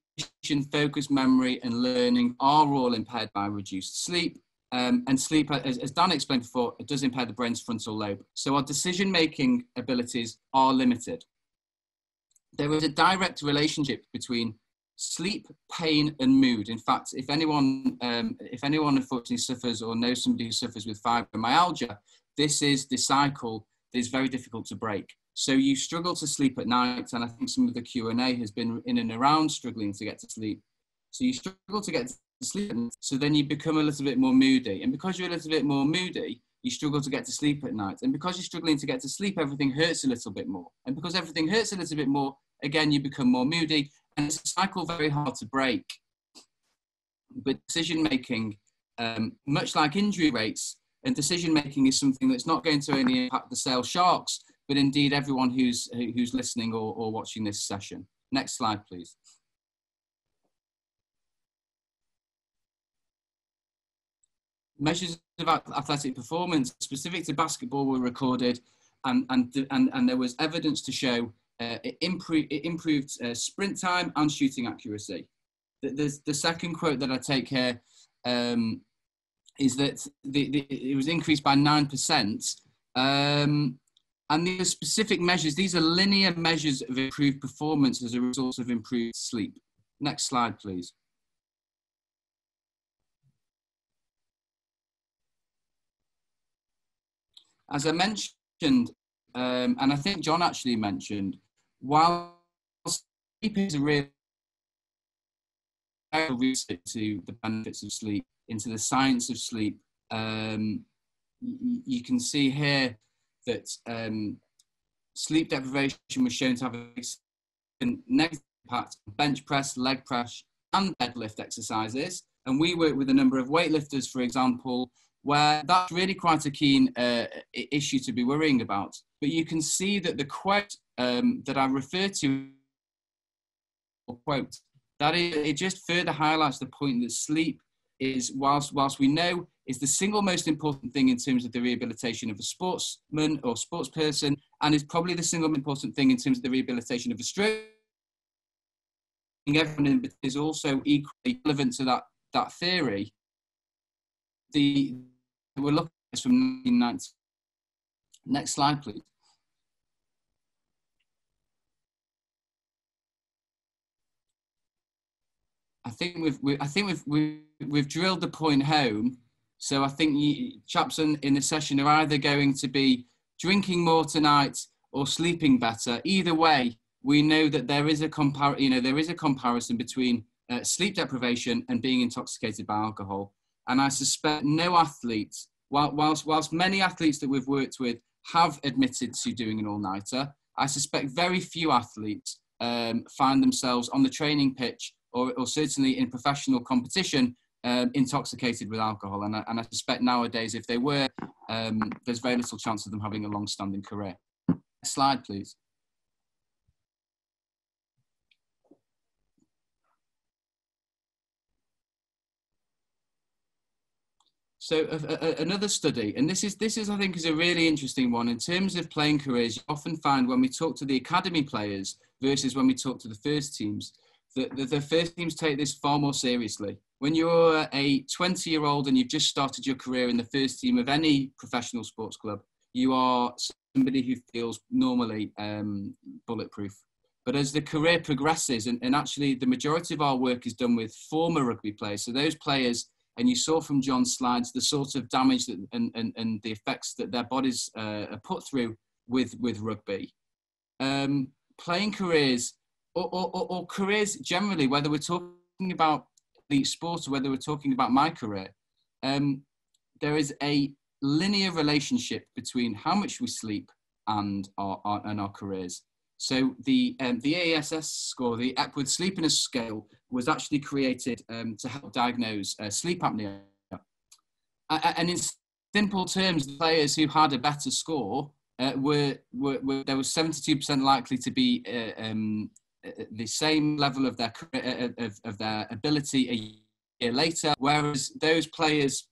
focus, memory, and learning are all impaired by reduced sleep. Um, and sleep, as, as Dan explained before, it does impair the brain's frontal lobe. So our decision making abilities are limited. There is a direct relationship between sleep, pain, and mood. In fact, if anyone, um, if anyone unfortunately suffers or knows somebody who suffers with fibromyalgia, this is the cycle that is very difficult to break. So you struggle to sleep at night, and I think some of the Q and A has been in and around struggling to get to sleep. So you struggle to get to sleep, so then you become a little bit more moody, and because you're a little bit more moody, you struggle to get to sleep at night, and because you're struggling to get to sleep, everything hurts a little bit more, and because everything hurts a little bit more, again you become more moody, and it's a cycle very hard to break. But decision making, um, much like injury rates, and decision making is something that's not going to only impact the Sale Sharks, but indeed everyone who's who's listening or, or watching this session. Next slide, please. Measures of athletic performance specific to basketball were recorded, and and and, and there was evidence to show uh, it, improved, it improved uh, sprint time and shooting accuracy. The, the, the, second quote that I take here um, is that the, the, it was increased by 9%. Um, and these specific measures, these are linear measures of improved performance as a result of improved sleep. Next slide, please. As I mentioned, um, and I think John actually mentioned, while sleep is a real to the benefits of sleep, into the science of sleep, um, you can see here that um, sleep deprivation was shown to have a negative impact on bench press, leg press, and deadlift exercises. And we work with a number of weightlifters, for example, where that's really quite a keen uh, issue to be worrying about. But you can see that the quote um, that I refer to, quote, that it, it just further highlights the point that sleep is, whilst, whilst we know is the single most important thing in terms of the rehabilitation of a sportsman or sports person, and is probably the single important thing in terms of the rehabilitation of a stroke. Everyone is also equally relevant to that, that theory. The, we're looking at from 1990. Next slide, please. I think we've we, I think we've we, we've drilled the point home. So I think you, chaps in, in the session are either going to be drinking more tonight or sleeping better. Either way, we know that there is a compar- you know there is a comparison between uh, sleep deprivation and being intoxicated by alcohol. And I suspect no athlete, whilst whilst many athletes that we've worked with have admitted to doing an all-nighter, I suspect very few athletes um, find themselves on the training pitch or, or certainly in professional competition, um, intoxicated with alcohol. And I, and I suspect nowadays, if they were, um, there's very little chance of them having a long standing career. Next slide, please. So another study, and this is this is I think is a really interesting one in terms of playing careers. You often find when we talk to the academy players versus when we talk to the first teams, the, the, the first teams take this far more seriously. When you're a 20 year old and you've just started your career in the first team of any professional sports club, you are somebody who feels normally um, bulletproof. But as the career progresses, and, and actually the majority of our work is done with former rugby players, so those players, and you saw from John's slides the sort of damage that, and, and, and the effects that their bodies uh, are put through with, with rugby. Um, playing careers or, or, or careers generally, whether we're talking about the sport or whether we're talking about my career, um, there is a linear relationship between how much we sleep and our, our and our careers. So the um, the ESS score, the Epworth Sleepiness Scale, was actually created um, to help diagnose uh, sleep apnea. And in simple terms, players who had a better score uh, were, were, were, there was 72% likely to be uh, um, the same level of their of, of their ability a year later. Whereas those players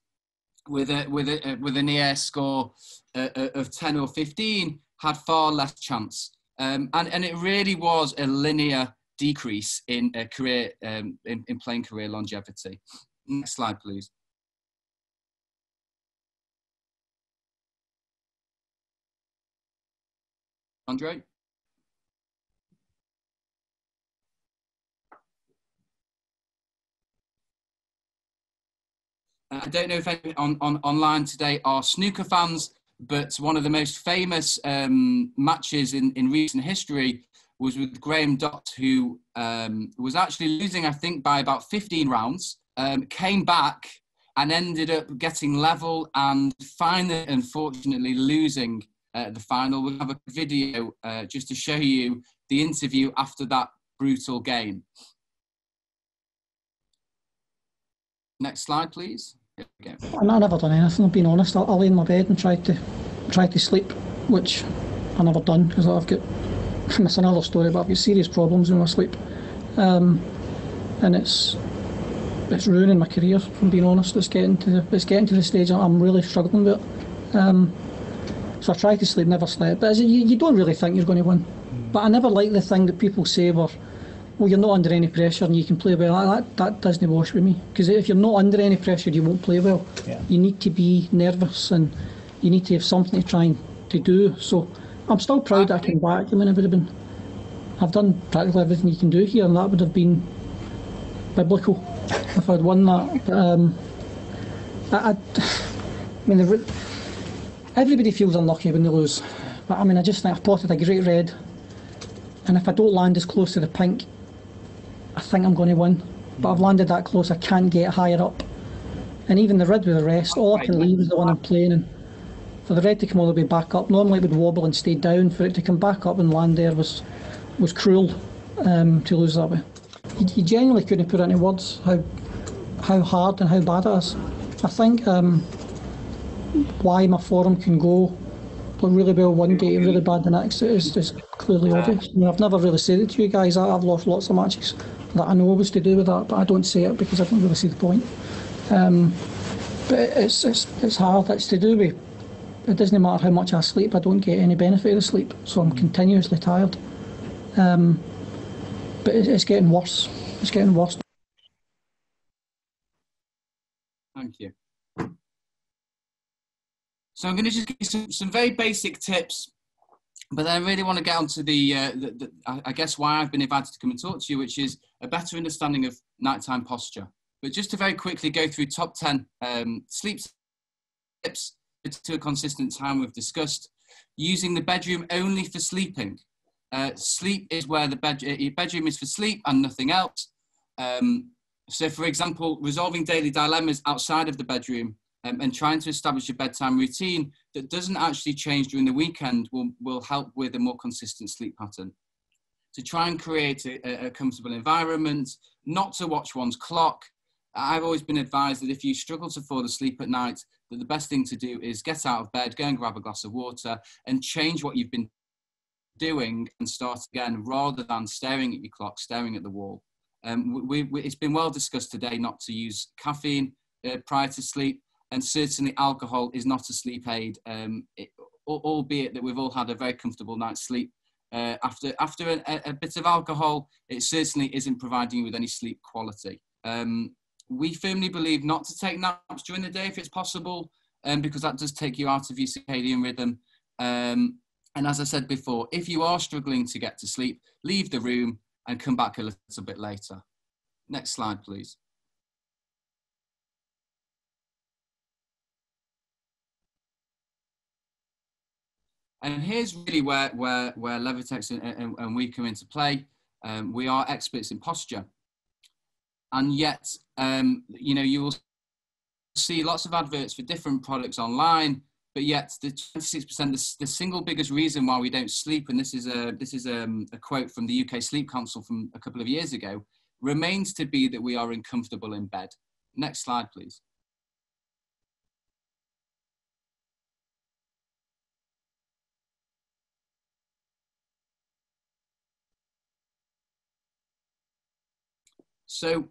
with a with a with an ES score uh, uh, of 10 or 15 had far less chance. Um, and, and it really was a linear decrease in a career um, in, in playing career longevity. Next slide, please. Andre? I don't know if any on, on online today are snooker fans, but one of the most famous um, matches in, in recent history was with Graham Dott, who um, was actually losing, I think, by about 15 rounds, um, came back and ended up getting level and finally, unfortunately, losing uh, the final. We'll have a video uh, just to show you the interview after that brutal game. Next slide, please. I never done anything. Been honest. I, I lay in my bed and tried to tried to sleep, which I never done because I've got. It's another story, but I've got serious problems when I sleep, um, and it's it's ruining my career. From being honest, it's getting to the, it's getting to the stage I'm really struggling with. It. Um, so I try to sleep, never slept. But you, you don't really think you're going to win. But I never like the thing that people say where well, you're not under any pressure and you can play well. That, that doesn't wash with me. Because if you're not under any pressure, you won't play well. Yeah. You need to be nervous and you need to have something to try and to do. So I'm still proud that I came back. I mean, it would have been, I've done practically everything you can do here, and that would have been biblical if I'd won that. But, um, I, I, I mean, the, everybody feels unlucky when they lose. But I mean, I just think I've potted a great red, and if I don't land as close to the pink, I think I'm going to win. But I've landed that close, I can't get higher up. And even the red with the rest, all I can leave is the one I'm playing. And for the red to come all the way back up, normally it would wobble and stay down. For it to come back up and land there was was cruel um, to lose that way. You, genuinely couldn't put into words how how hard and how bad it is. I think um, why my form can go really well one day, really bad the next is, is clearly obvious. I mean, I've never really said it to you guys. I've lost lots of matches that I know was to do with that, but I don't say it because I don't really see the point. Um, but it's, it's, it's hard. It's to do with, it doesn't matter how much I sleep, I don't get any benefit of sleep, so I'm continuously tired. Um, but it, it's getting worse. It's getting worse. Thank you. So I'm going to just give some, some very basic tips but I really want to get onto the, uh, the, the, I guess why I've been invited to come and talk to you, which is a better understanding of nighttime posture. But just to very quickly go through top 10 um, sleep tips to a consistent time we've discussed. Using the bedroom only for sleeping. Uh, sleep is where the bed, uh, your bedroom is for sleep and nothing else. Um, so, for example, resolving daily dilemmas outside of the bedroom um, and trying to establish a bedtime routine that doesn't actually change during the weekend will, will help with a more consistent sleep pattern. To try and create a, a comfortable environment, not to watch one's clock. I've always been advised that if you struggle to fall asleep at night, that the best thing to do is get out of bed, go and grab a glass of water, and change what you've been doing and start again rather than staring at your clock, staring at the wall. Um, we, we, it's been well discussed today not to use caffeine uh, prior to sleep and certainly alcohol is not a sleep aid, um, it, albeit that we've all had a very comfortable night's sleep. Uh, after after a, a, bit of alcohol, it certainly isn't providing you with any sleep quality. Um, we firmly believe not to take naps during the day if it's possible, um, because that does take you out of your circadian rhythm. Um, and as I said before, if you are struggling to get to sleep, leave the room and come back a little bit later. Next slide, please. And here's really where, where, where Levitex and, and, and we come into play. Um, we are experts in posture. And yet, um, you know, you will see lots of adverts for different products online, but yet the 26%, the, the single biggest reason why we don't sleep, and this is, a, this is a, um, a quote from the UK Sleep Council from a couple of years ago, remains to be that we are uncomfortable in bed. Next slide, please. So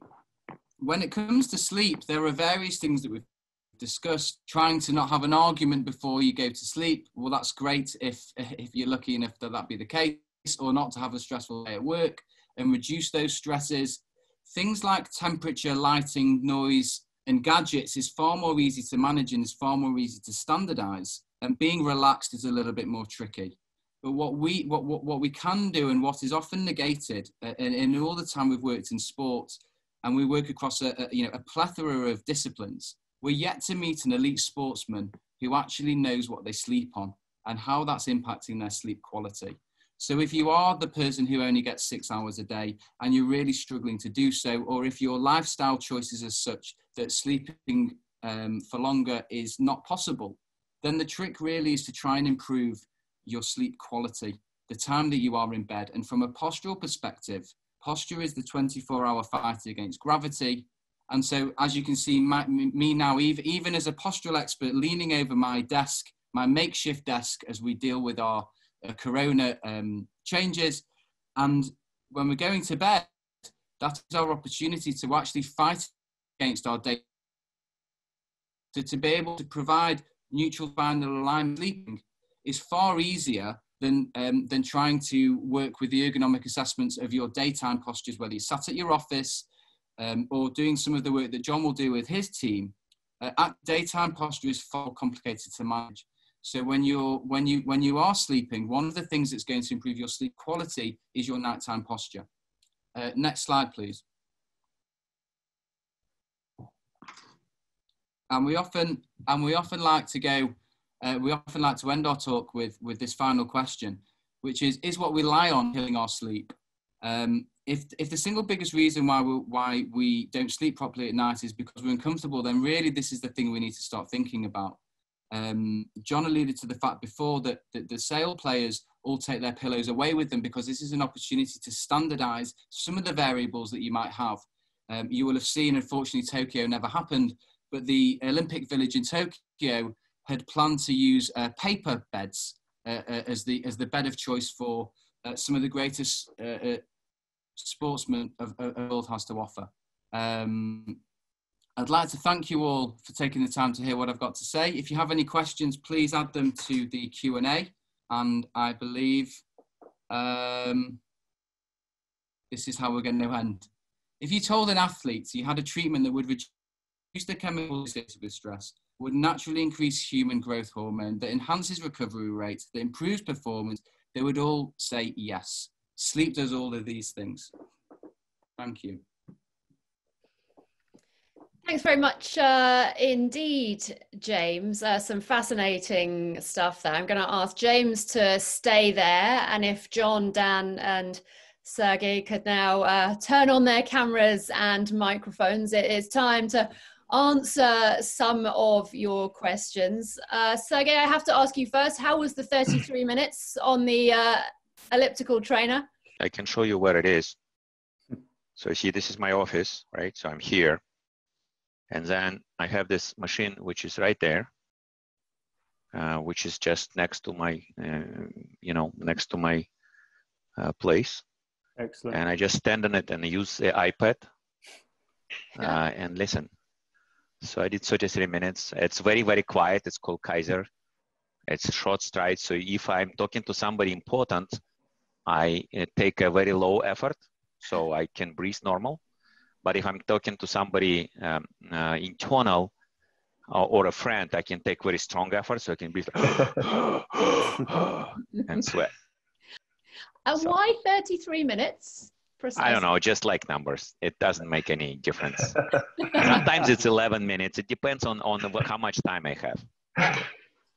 when it comes to sleep, there are various things that we've discussed. Trying to not have an argument before you go to sleep. Well, that's great if if you're lucky enough that that be the case, or not to have a stressful day at work and reduce those stresses. Things like temperature, lighting, noise, and gadgets is far more easy to manage and is far more easy to standardize. And being relaxed is a little bit more tricky. But what we what what, what we can do and what is often negated, uh, and, and all the time we've worked in sports, and we work across a, a you know a plethora of disciplines. We're yet to meet an elite sportsman who actually knows what they sleep on and how that's impacting their sleep quality. So if you are the person who only gets six hours a day and you're really struggling to do so, or if your lifestyle choices are such that sleeping um, for longer is not possible, then the trick really is to try and improve your sleep quality, the time that you are in bed. And from a postural perspective, posture is the 24 hour fight against gravity. And so, as you can see, my, me now, even, as a postural expert, leaning over my desk, my makeshift desk, as we deal with our uh, corona um, changes. And when we're going to bed, that is our opportunity to actually fight against our day. So to be able to provide neutral spinal alignment sleeping is far easier than, um, than trying to work with the ergonomic assessments of your daytime postures, whether you sat at your office um, or doing some of the work that John will do with his team. Uh, daytime posture is far complicated to manage. So when you're when you when you are sleeping, one of the things that's going to improve your sleep quality is your nighttime posture. Uh, next slide, please. And we often and we often like to go. Uh, we often like to end our talk with with this final question, which is: Is what we rely on killing our sleep? Um, if if the single biggest reason why we why we don't sleep properly at night is because we're uncomfortable, then really this is the thing we need to start thinking about. Um, John alluded to the fact before that, that the Sale players all take their pillows away with them because this is an opportunity to standardize some of the variables that you might have. Um, you will have seen, unfortunately, Tokyo never happened, but the Olympic Village in Tokyo had planned to use uh, paper beds uh, uh, as, the, as the bed of choice for uh, some of the greatest uh, sportsmen of, of, the world has to offer. Um, I'd like to thank you all for taking the time to hear what I've got to say. If you have any questions, please add them to the Q&A. And I believe um, this is how we're going to end. If you told an athlete you had a treatment that would reduce the chemical associated with stress, would naturally increase human growth hormone, that enhances recovery rate, that improves performance, they would all say yes. Sleep does all of these things. Thank you. Thanks very much uh, indeed, James. Uh, some fascinating stuff there. I'm going to ask James to stay there. And if John, Dan, and Serguei could now uh, turn on their cameras and microphones, it is time to answer some of your questions. Uh, Serguei, I have to ask you first how was the 33 minutes on the uh, elliptical trainer? I can show you where it is. So you see, this is my office, right? So I'm here and then I have this machine which is right there, uh, which is just next to my, uh, you know, next to my uh, place. Excellent. And I just stand on it and use the iPad uh, and listen. So I did 33 minutes. It's very, very quiet. It's called Keiser. It's short stride. So if I'm talking to somebody important, I uh, take a very low effort so I can breathe normal but if I'm talking to somebody um, uh, internal uh, or a friend, I can take very strong effort, so I can breathe and sweat. And so, why 33 minutes? Precisely? I don't know, just like numbers. It doesn't make any difference. Sometimes it's 11 minutes. It depends on, on how much time I have.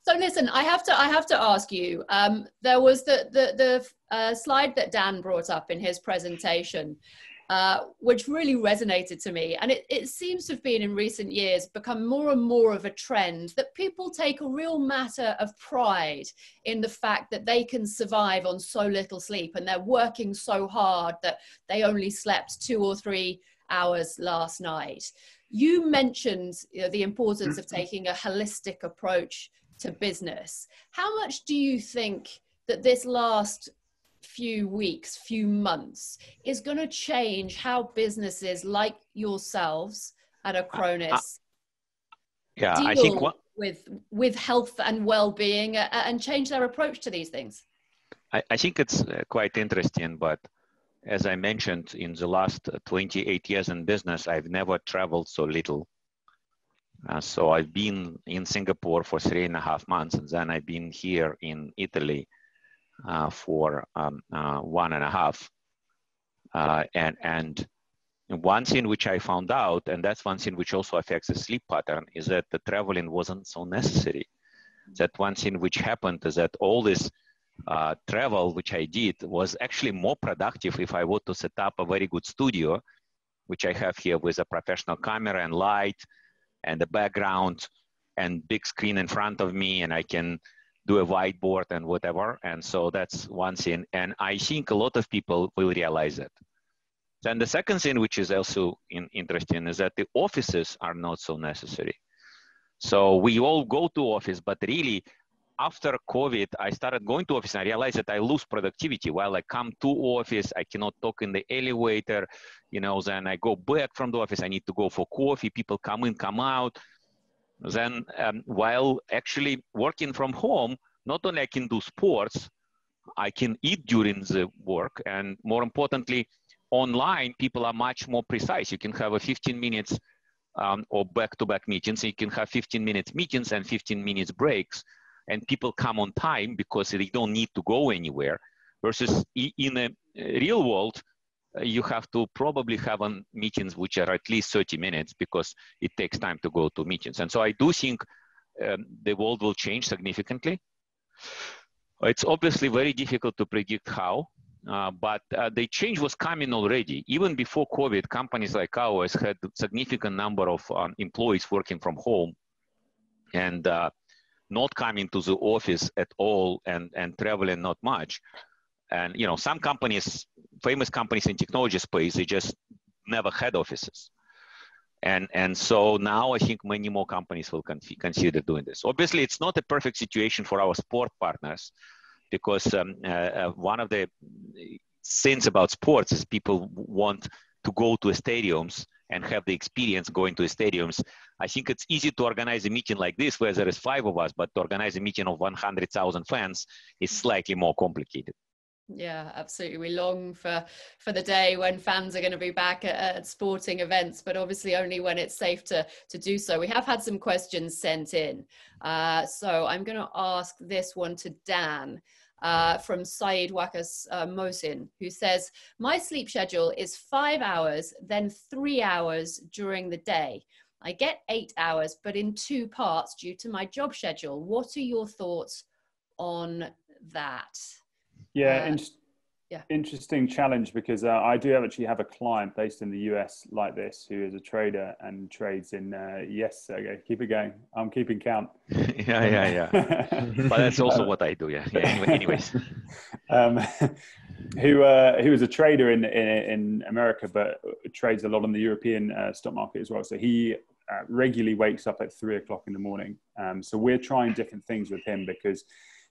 So listen, I have to I have to ask you. Um, there was the the the uh, slide that Dan brought up in his presentation, uh, which really resonated to me. And it, it seems to have been in recent years become more and more of a trend that people take a real matter of pride in the fact that they can survive on so little sleep and they're working so hard that they only slept two or three hours last night. You mentioned you know, the importance of taking a holistic approach to business. How much do you think that this last few weeks, few months is going to change how businesses like yourselves at Acronis. yeah, deal I think what, with with health and well-being uh, and change their approach to these things? I, I think it's uh, quite interesting, but as I mentioned, in the last 28 years in business, I've never traveled so little. Uh, so I've been in Singapore for three and a half months, and then I've been here in Italy uh, for um, uh, one and a half. Uh, and and one thing which I found out, and that's one thing which also affects the sleep pattern, is that the traveling wasn't so necessary. That one thing which happened is that all this uh, travel which I did was actually more productive if I were to set up a very good studio, which I have here with a professional camera and light and the background and big screen in front of me and I can do a whiteboard and whatever. And so that's one thing. And I think a lot of people will realize that. Then the second thing, which is also in, interesting, is that the offices are not so necessary. So we all go to office, but really after COVID, I started going to office and I realized that I lose productivity. While I come to office, I cannot talk in the elevator, you know, then I go back from the office, I need to go for coffee, people come in, come out. Then um, while actually working from home, not only I can do sports, I can eat during the work. And more importantly, online, people are much more precise. You can have a 15 minutes um, or back-to-back meetings. You can have 15 minutes meetings and 15 minutes breaks and people come on time because they don't need to go anywhere versus in a real world uh, you have to probably have on meetings which are at least 30 minutes because it takes time to go to meetings and so i do think um, the world will change significantly it's obviously very difficult to predict how uh, but uh, the change was coming already. Even before COVID, companies like ours had significant number of um, employees working from home, and uh, not coming to the office at all and, and traveling not much. And, you know, some companies, famous companies in technology space, they just never had offices. And, and so now I think many more companies will con- consider doing this. Obviously, it's not a perfect situation for our sport partners because um, uh, uh, one of the things about sports is people want to go to stadiums and have the experience going to stadiums. I think it's easy to organize a meeting like this where there is five of us, but to organize a meeting of 100,000 fans is slightly more complicated. Yeah, absolutely. We long for for the day when fans are going to be back at, at, sporting events, but obviously only when it's safe to to do so. We have had some questions sent in, uh, so I'm going to ask this one to Dan uh, from Saeed Wakas uh, Mosin, who says, My sleep schedule is five hours, then three hours during the day. I get eight hours, but in two parts due to my job schedule. What are your thoughts on that? Yeah, uh, yeah. interesting challenge because uh, I do actually have a client based in the US like this who is a trader and trades in. Uh, yes, okay, keep it going. I'm keeping count. yeah, yeah, yeah. but that's also what I do. Yeah. yeah anyways, um, who uh, who is a trader in, in, in America, but trades a lot on the European uh, stock market as well. So he uh, regularly wakes up at three o'clock in the morning. Um, so we're trying different things with him because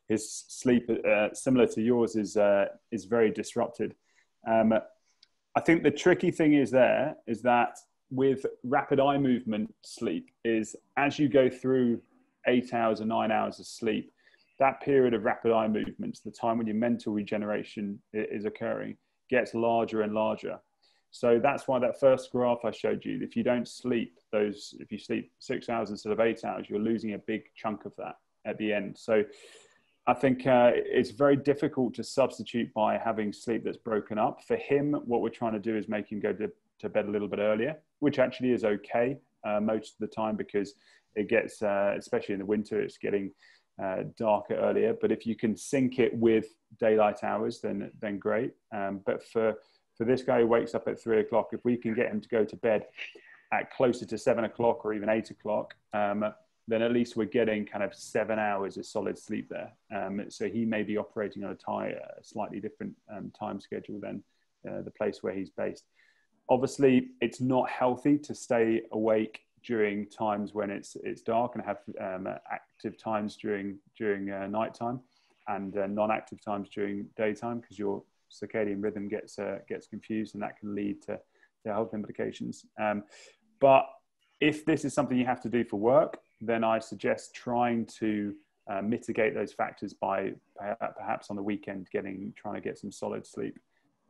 his sleep, uh, similar to yours, is uh, is very disrupted. Um, I think the tricky thing is there is that with rapid eye movement sleep is as you go through eight hours or nine hours of sleep, that period of rapid eye movements, the time when your mental regeneration is occurring, gets larger and larger. So that's why that first graph I showed you, if you don't sleep those, if you sleep six hours instead of eight hours, you're losing a big chunk of that at the end. So I think uh, it's very difficult to substitute by having sleep that's broken up. For him, what we're trying to do is make him go to, to bed a little bit earlier, which actually is okay uh, most of the time because it gets, uh, especially in the winter, it's getting uh, darker earlier. But if you can sync it with daylight hours, then then great. Um, but for for this guy who wakes up at three o'clock, if we can get him to go to bed at closer to seven o'clock or even eight o'clock, um, then at least we're getting kind of seven hours of solid sleep there. Um, so he may be operating on a, tie, a slightly different um, time schedule than uh, the place where he's based. Obviously, it's not healthy to stay awake during times when it's it's dark and have um, active times during during uh, nighttime and uh, non-active times during daytime because your circadian rhythm gets uh, gets confused and that can lead to, to health implications. Um, but if this is something you have to do for work, then I suggest trying to uh, mitigate those factors by perhaps on the weekend getting trying to get some solid sleep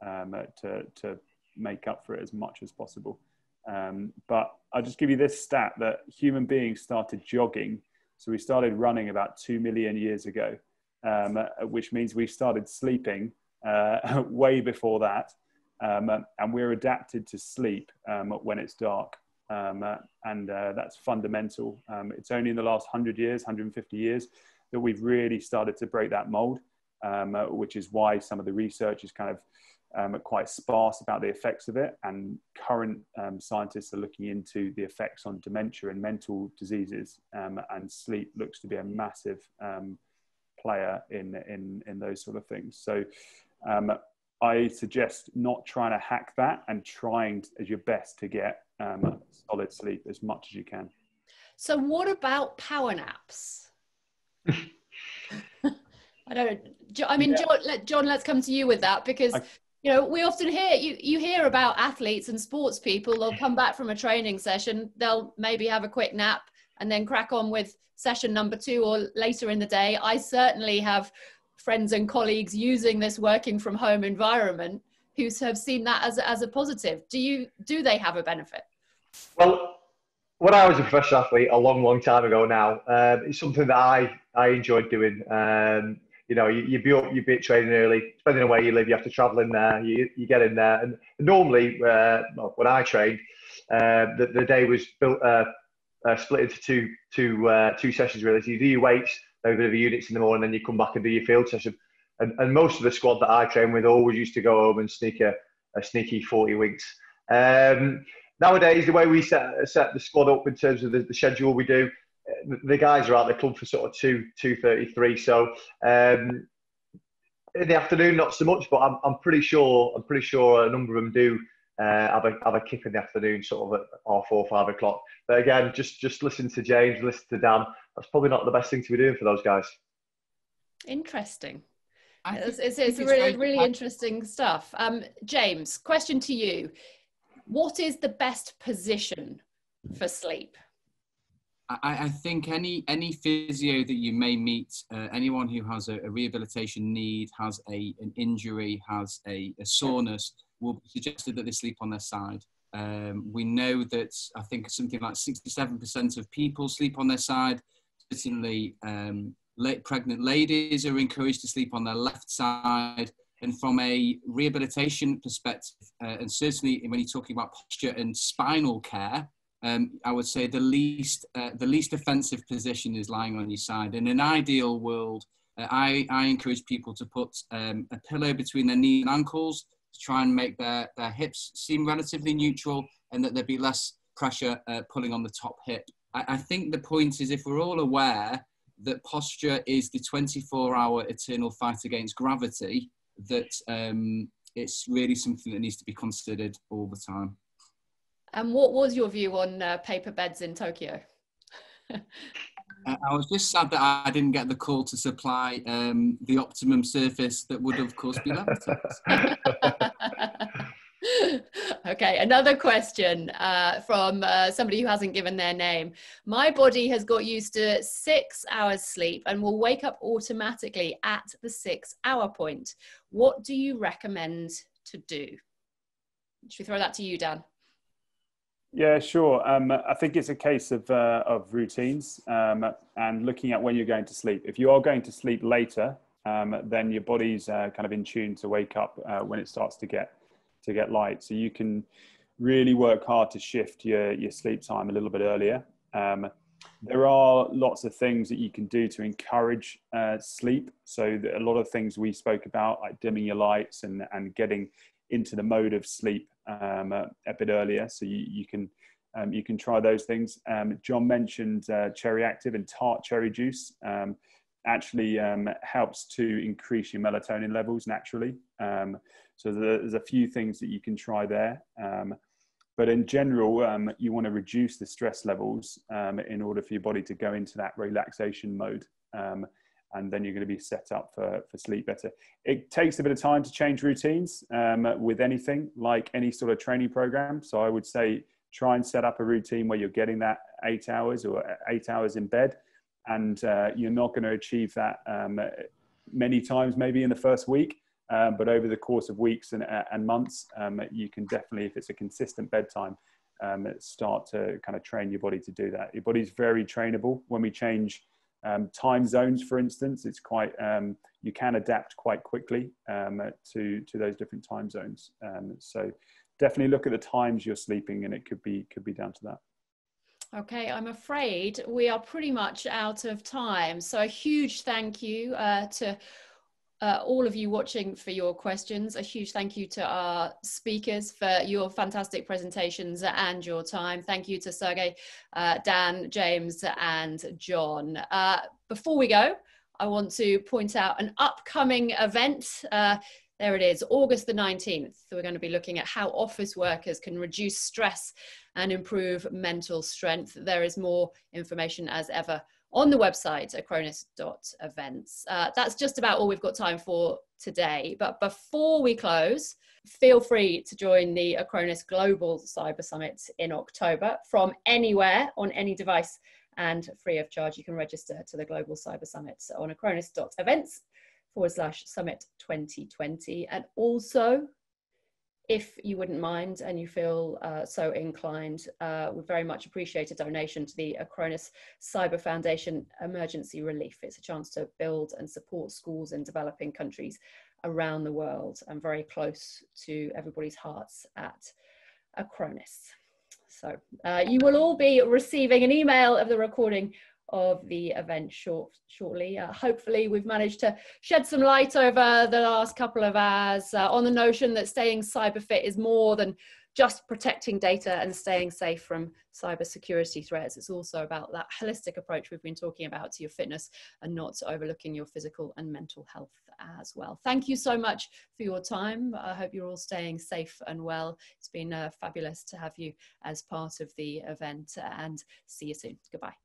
um, uh, to, to make up for it as much as possible. Um, but I'll just give you this stat that human beings started jogging. So we started running about 2 million years ago, um, uh, which means we started sleeping uh, way before that. Um, and we're adapted to sleep um, when it's dark. Um, uh, and uh, that's fundamental. Um, it's only in the last 100 years, 150 years, that we've really started to break that mold, um, uh, which is why some of the research is kind of um, quite sparse about the effects of it. And current um, scientists are looking into the effects on dementia and mental diseases, um, and sleep looks to be a massive player in, in, in those sort of things. So I suggest not trying to hack that and trying as your best to get um, solid sleep as much as you can. So, what about power naps? I don't. I mean, yeah. John. Let, John, let's come to you with that because I, you know we often hear you you hear about athletes and sports people. They'll come back from a training session. They'll maybe have a quick nap and then crack on with session number two or later in the day. I certainly have friends and colleagues using this working from home environment who have seen that as, as a positive. Do you do they have a benefit? Well, when I was a professional athlete a long, long time ago now, um, it's something that I, I enjoyed doing. Um, you know, you, you be up, you be training early, depending on where you live, you have to travel in there, you, you get in there. And normally, uh, when I trained, uh, the, the day was built, uh, uh split into two, two, uh, two sessions really. So you do your weights, a bit of units in the morning, then you come back and do your field session. And, and most of the squad that I train with always used to go home and sneak a, a sneaky 40 winks. Um, nowadays, the way we set, set the squad up in terms of the, the schedule we do, the guys are out the club for sort of two two thirty three. So um, in the afternoon, not so much, but I'm, I'm pretty sure I'm pretty sure a number of them do uh, have a have a kick in the afternoon, sort of at half four five o'clock. But again, just just listen to James, listen to Dan that's probably not the best thing to be doing for those guys. Interesting. It's, it's, it's really, really interesting stuff. Um, James, question to you. What is the best position for sleep? I, I think any any physio that you may meet, uh, anyone who has a, a, rehabilitation need, has a an injury, has a, a soreness, will be suggested that they sleep on their side. Um, we know that I think something like 67% of people sleep on their side certainly um, late pregnant ladies are encouraged to sleep on their left side. And from a rehabilitation perspective, uh, and certainly when you're talking about posture and spinal care, um, I would say the least uh, the least offensive position is lying on your side. In an ideal world, uh, I, I encourage people to put um, a pillow between their knees and ankles to try and make their, their hips seem relatively neutral and that there be less pressure uh, pulling on the top hip. I, I think the point is if we're all aware that posture is the 24 hour eternal fight against gravity, that um, it's really something that needs to be considered all the time. And what was your view on uh, paper beds in Tokyo? I was just sad that I didn't get the call to supply um, the optimum surface that would, of course, be Levitex. okay, another question uh, from uh, somebody who hasn't given their name. My body has got used to six hours sleep and will wake up automatically at the six hour point. What do you recommend to do? Should we throw that to you, Dan? Yeah, sure. Um, I think it's a case of, uh, of routines um, and looking at when you're going to sleep. If you are going to sleep later, um, then your body's uh, kind of in tune to wake up uh, when it starts to get to get light. So you can really work hard to shift your, your sleep time a little bit earlier. Um, there are lots of things that you can do to encourage uh, sleep. So a lot of things we spoke about, like dimming your lights and, and getting into the mode of sleep um, a, a, bit earlier. So you, you can um, you can try those things. Um, John mentioned uh, cherry active and tart cherry juice. Actually um, helps to increase your melatonin levels naturally. Um, so there's a few things that you can try there. Um, but in general, um, you want to reduce the stress levels um, in order for your body to go into that relaxation mode. Um, and then you're going to be set up for, for sleep better. It takes a bit of time to change routines with anything, like any sort of training program. So I would say try and set up a routine where you're getting that eight hours or eight hours in bed. And uh, you're not going to achieve that um, many times, maybe in the first week. Um, but over the course of weeks and, and months, um, you can definitely, if it's a consistent bedtime, um, start to kind of train your body to do that. Your body's very trainable. When we change um, time zones, for instance, it's quite um, you can adapt quite quickly to to those different time zones. So definitely look at the times you're sleeping, and it could be could be down to that. Okay, I'm afraid we are pretty much out of time. So a huge thank you uh, to uh, all of you watching for your questions. A huge thank you to our speakers for your fantastic presentations and your time. Thank you to Serguei, uh, Dan, James, and John. Uh, before we go, I want to point out an upcoming event. There it is, August the 19th. So we're going to be looking at how office workers can reduce stress and improve mental strength. There is more information as ever on the website acronis.events. Uh, that's just about all we've got time for today. But before we close, feel free to join the Acronis Global Cyber Summit in October from anywhere on any device and free of charge. You can register to the Global Cyber Summit on acronis.events forward slash summit 2020. And also if you wouldn't mind and you feel uh, so inclined, uh, we very much appreciate a donation to the Acronis Cyber Foundation Emergency Relief. It's a chance to build and support schools in developing countries around the world and very close to everybody's hearts at Acronis. So uh, you will all be receiving an email of the recording of the event short, shortly. Uh, hopefully, we've managed to shed some light over the last couple of hours uh, on the notion that staying cyber fit is more than just protecting data and staying safe from cybersecurity threats. It's also about that holistic approach we've been talking about to your fitness and not overlooking your physical and mental health as well. Thank you so much for your time. I hope you're all staying safe and well. It's been uh, fabulous to have you as part of the event and see you soon. Goodbye.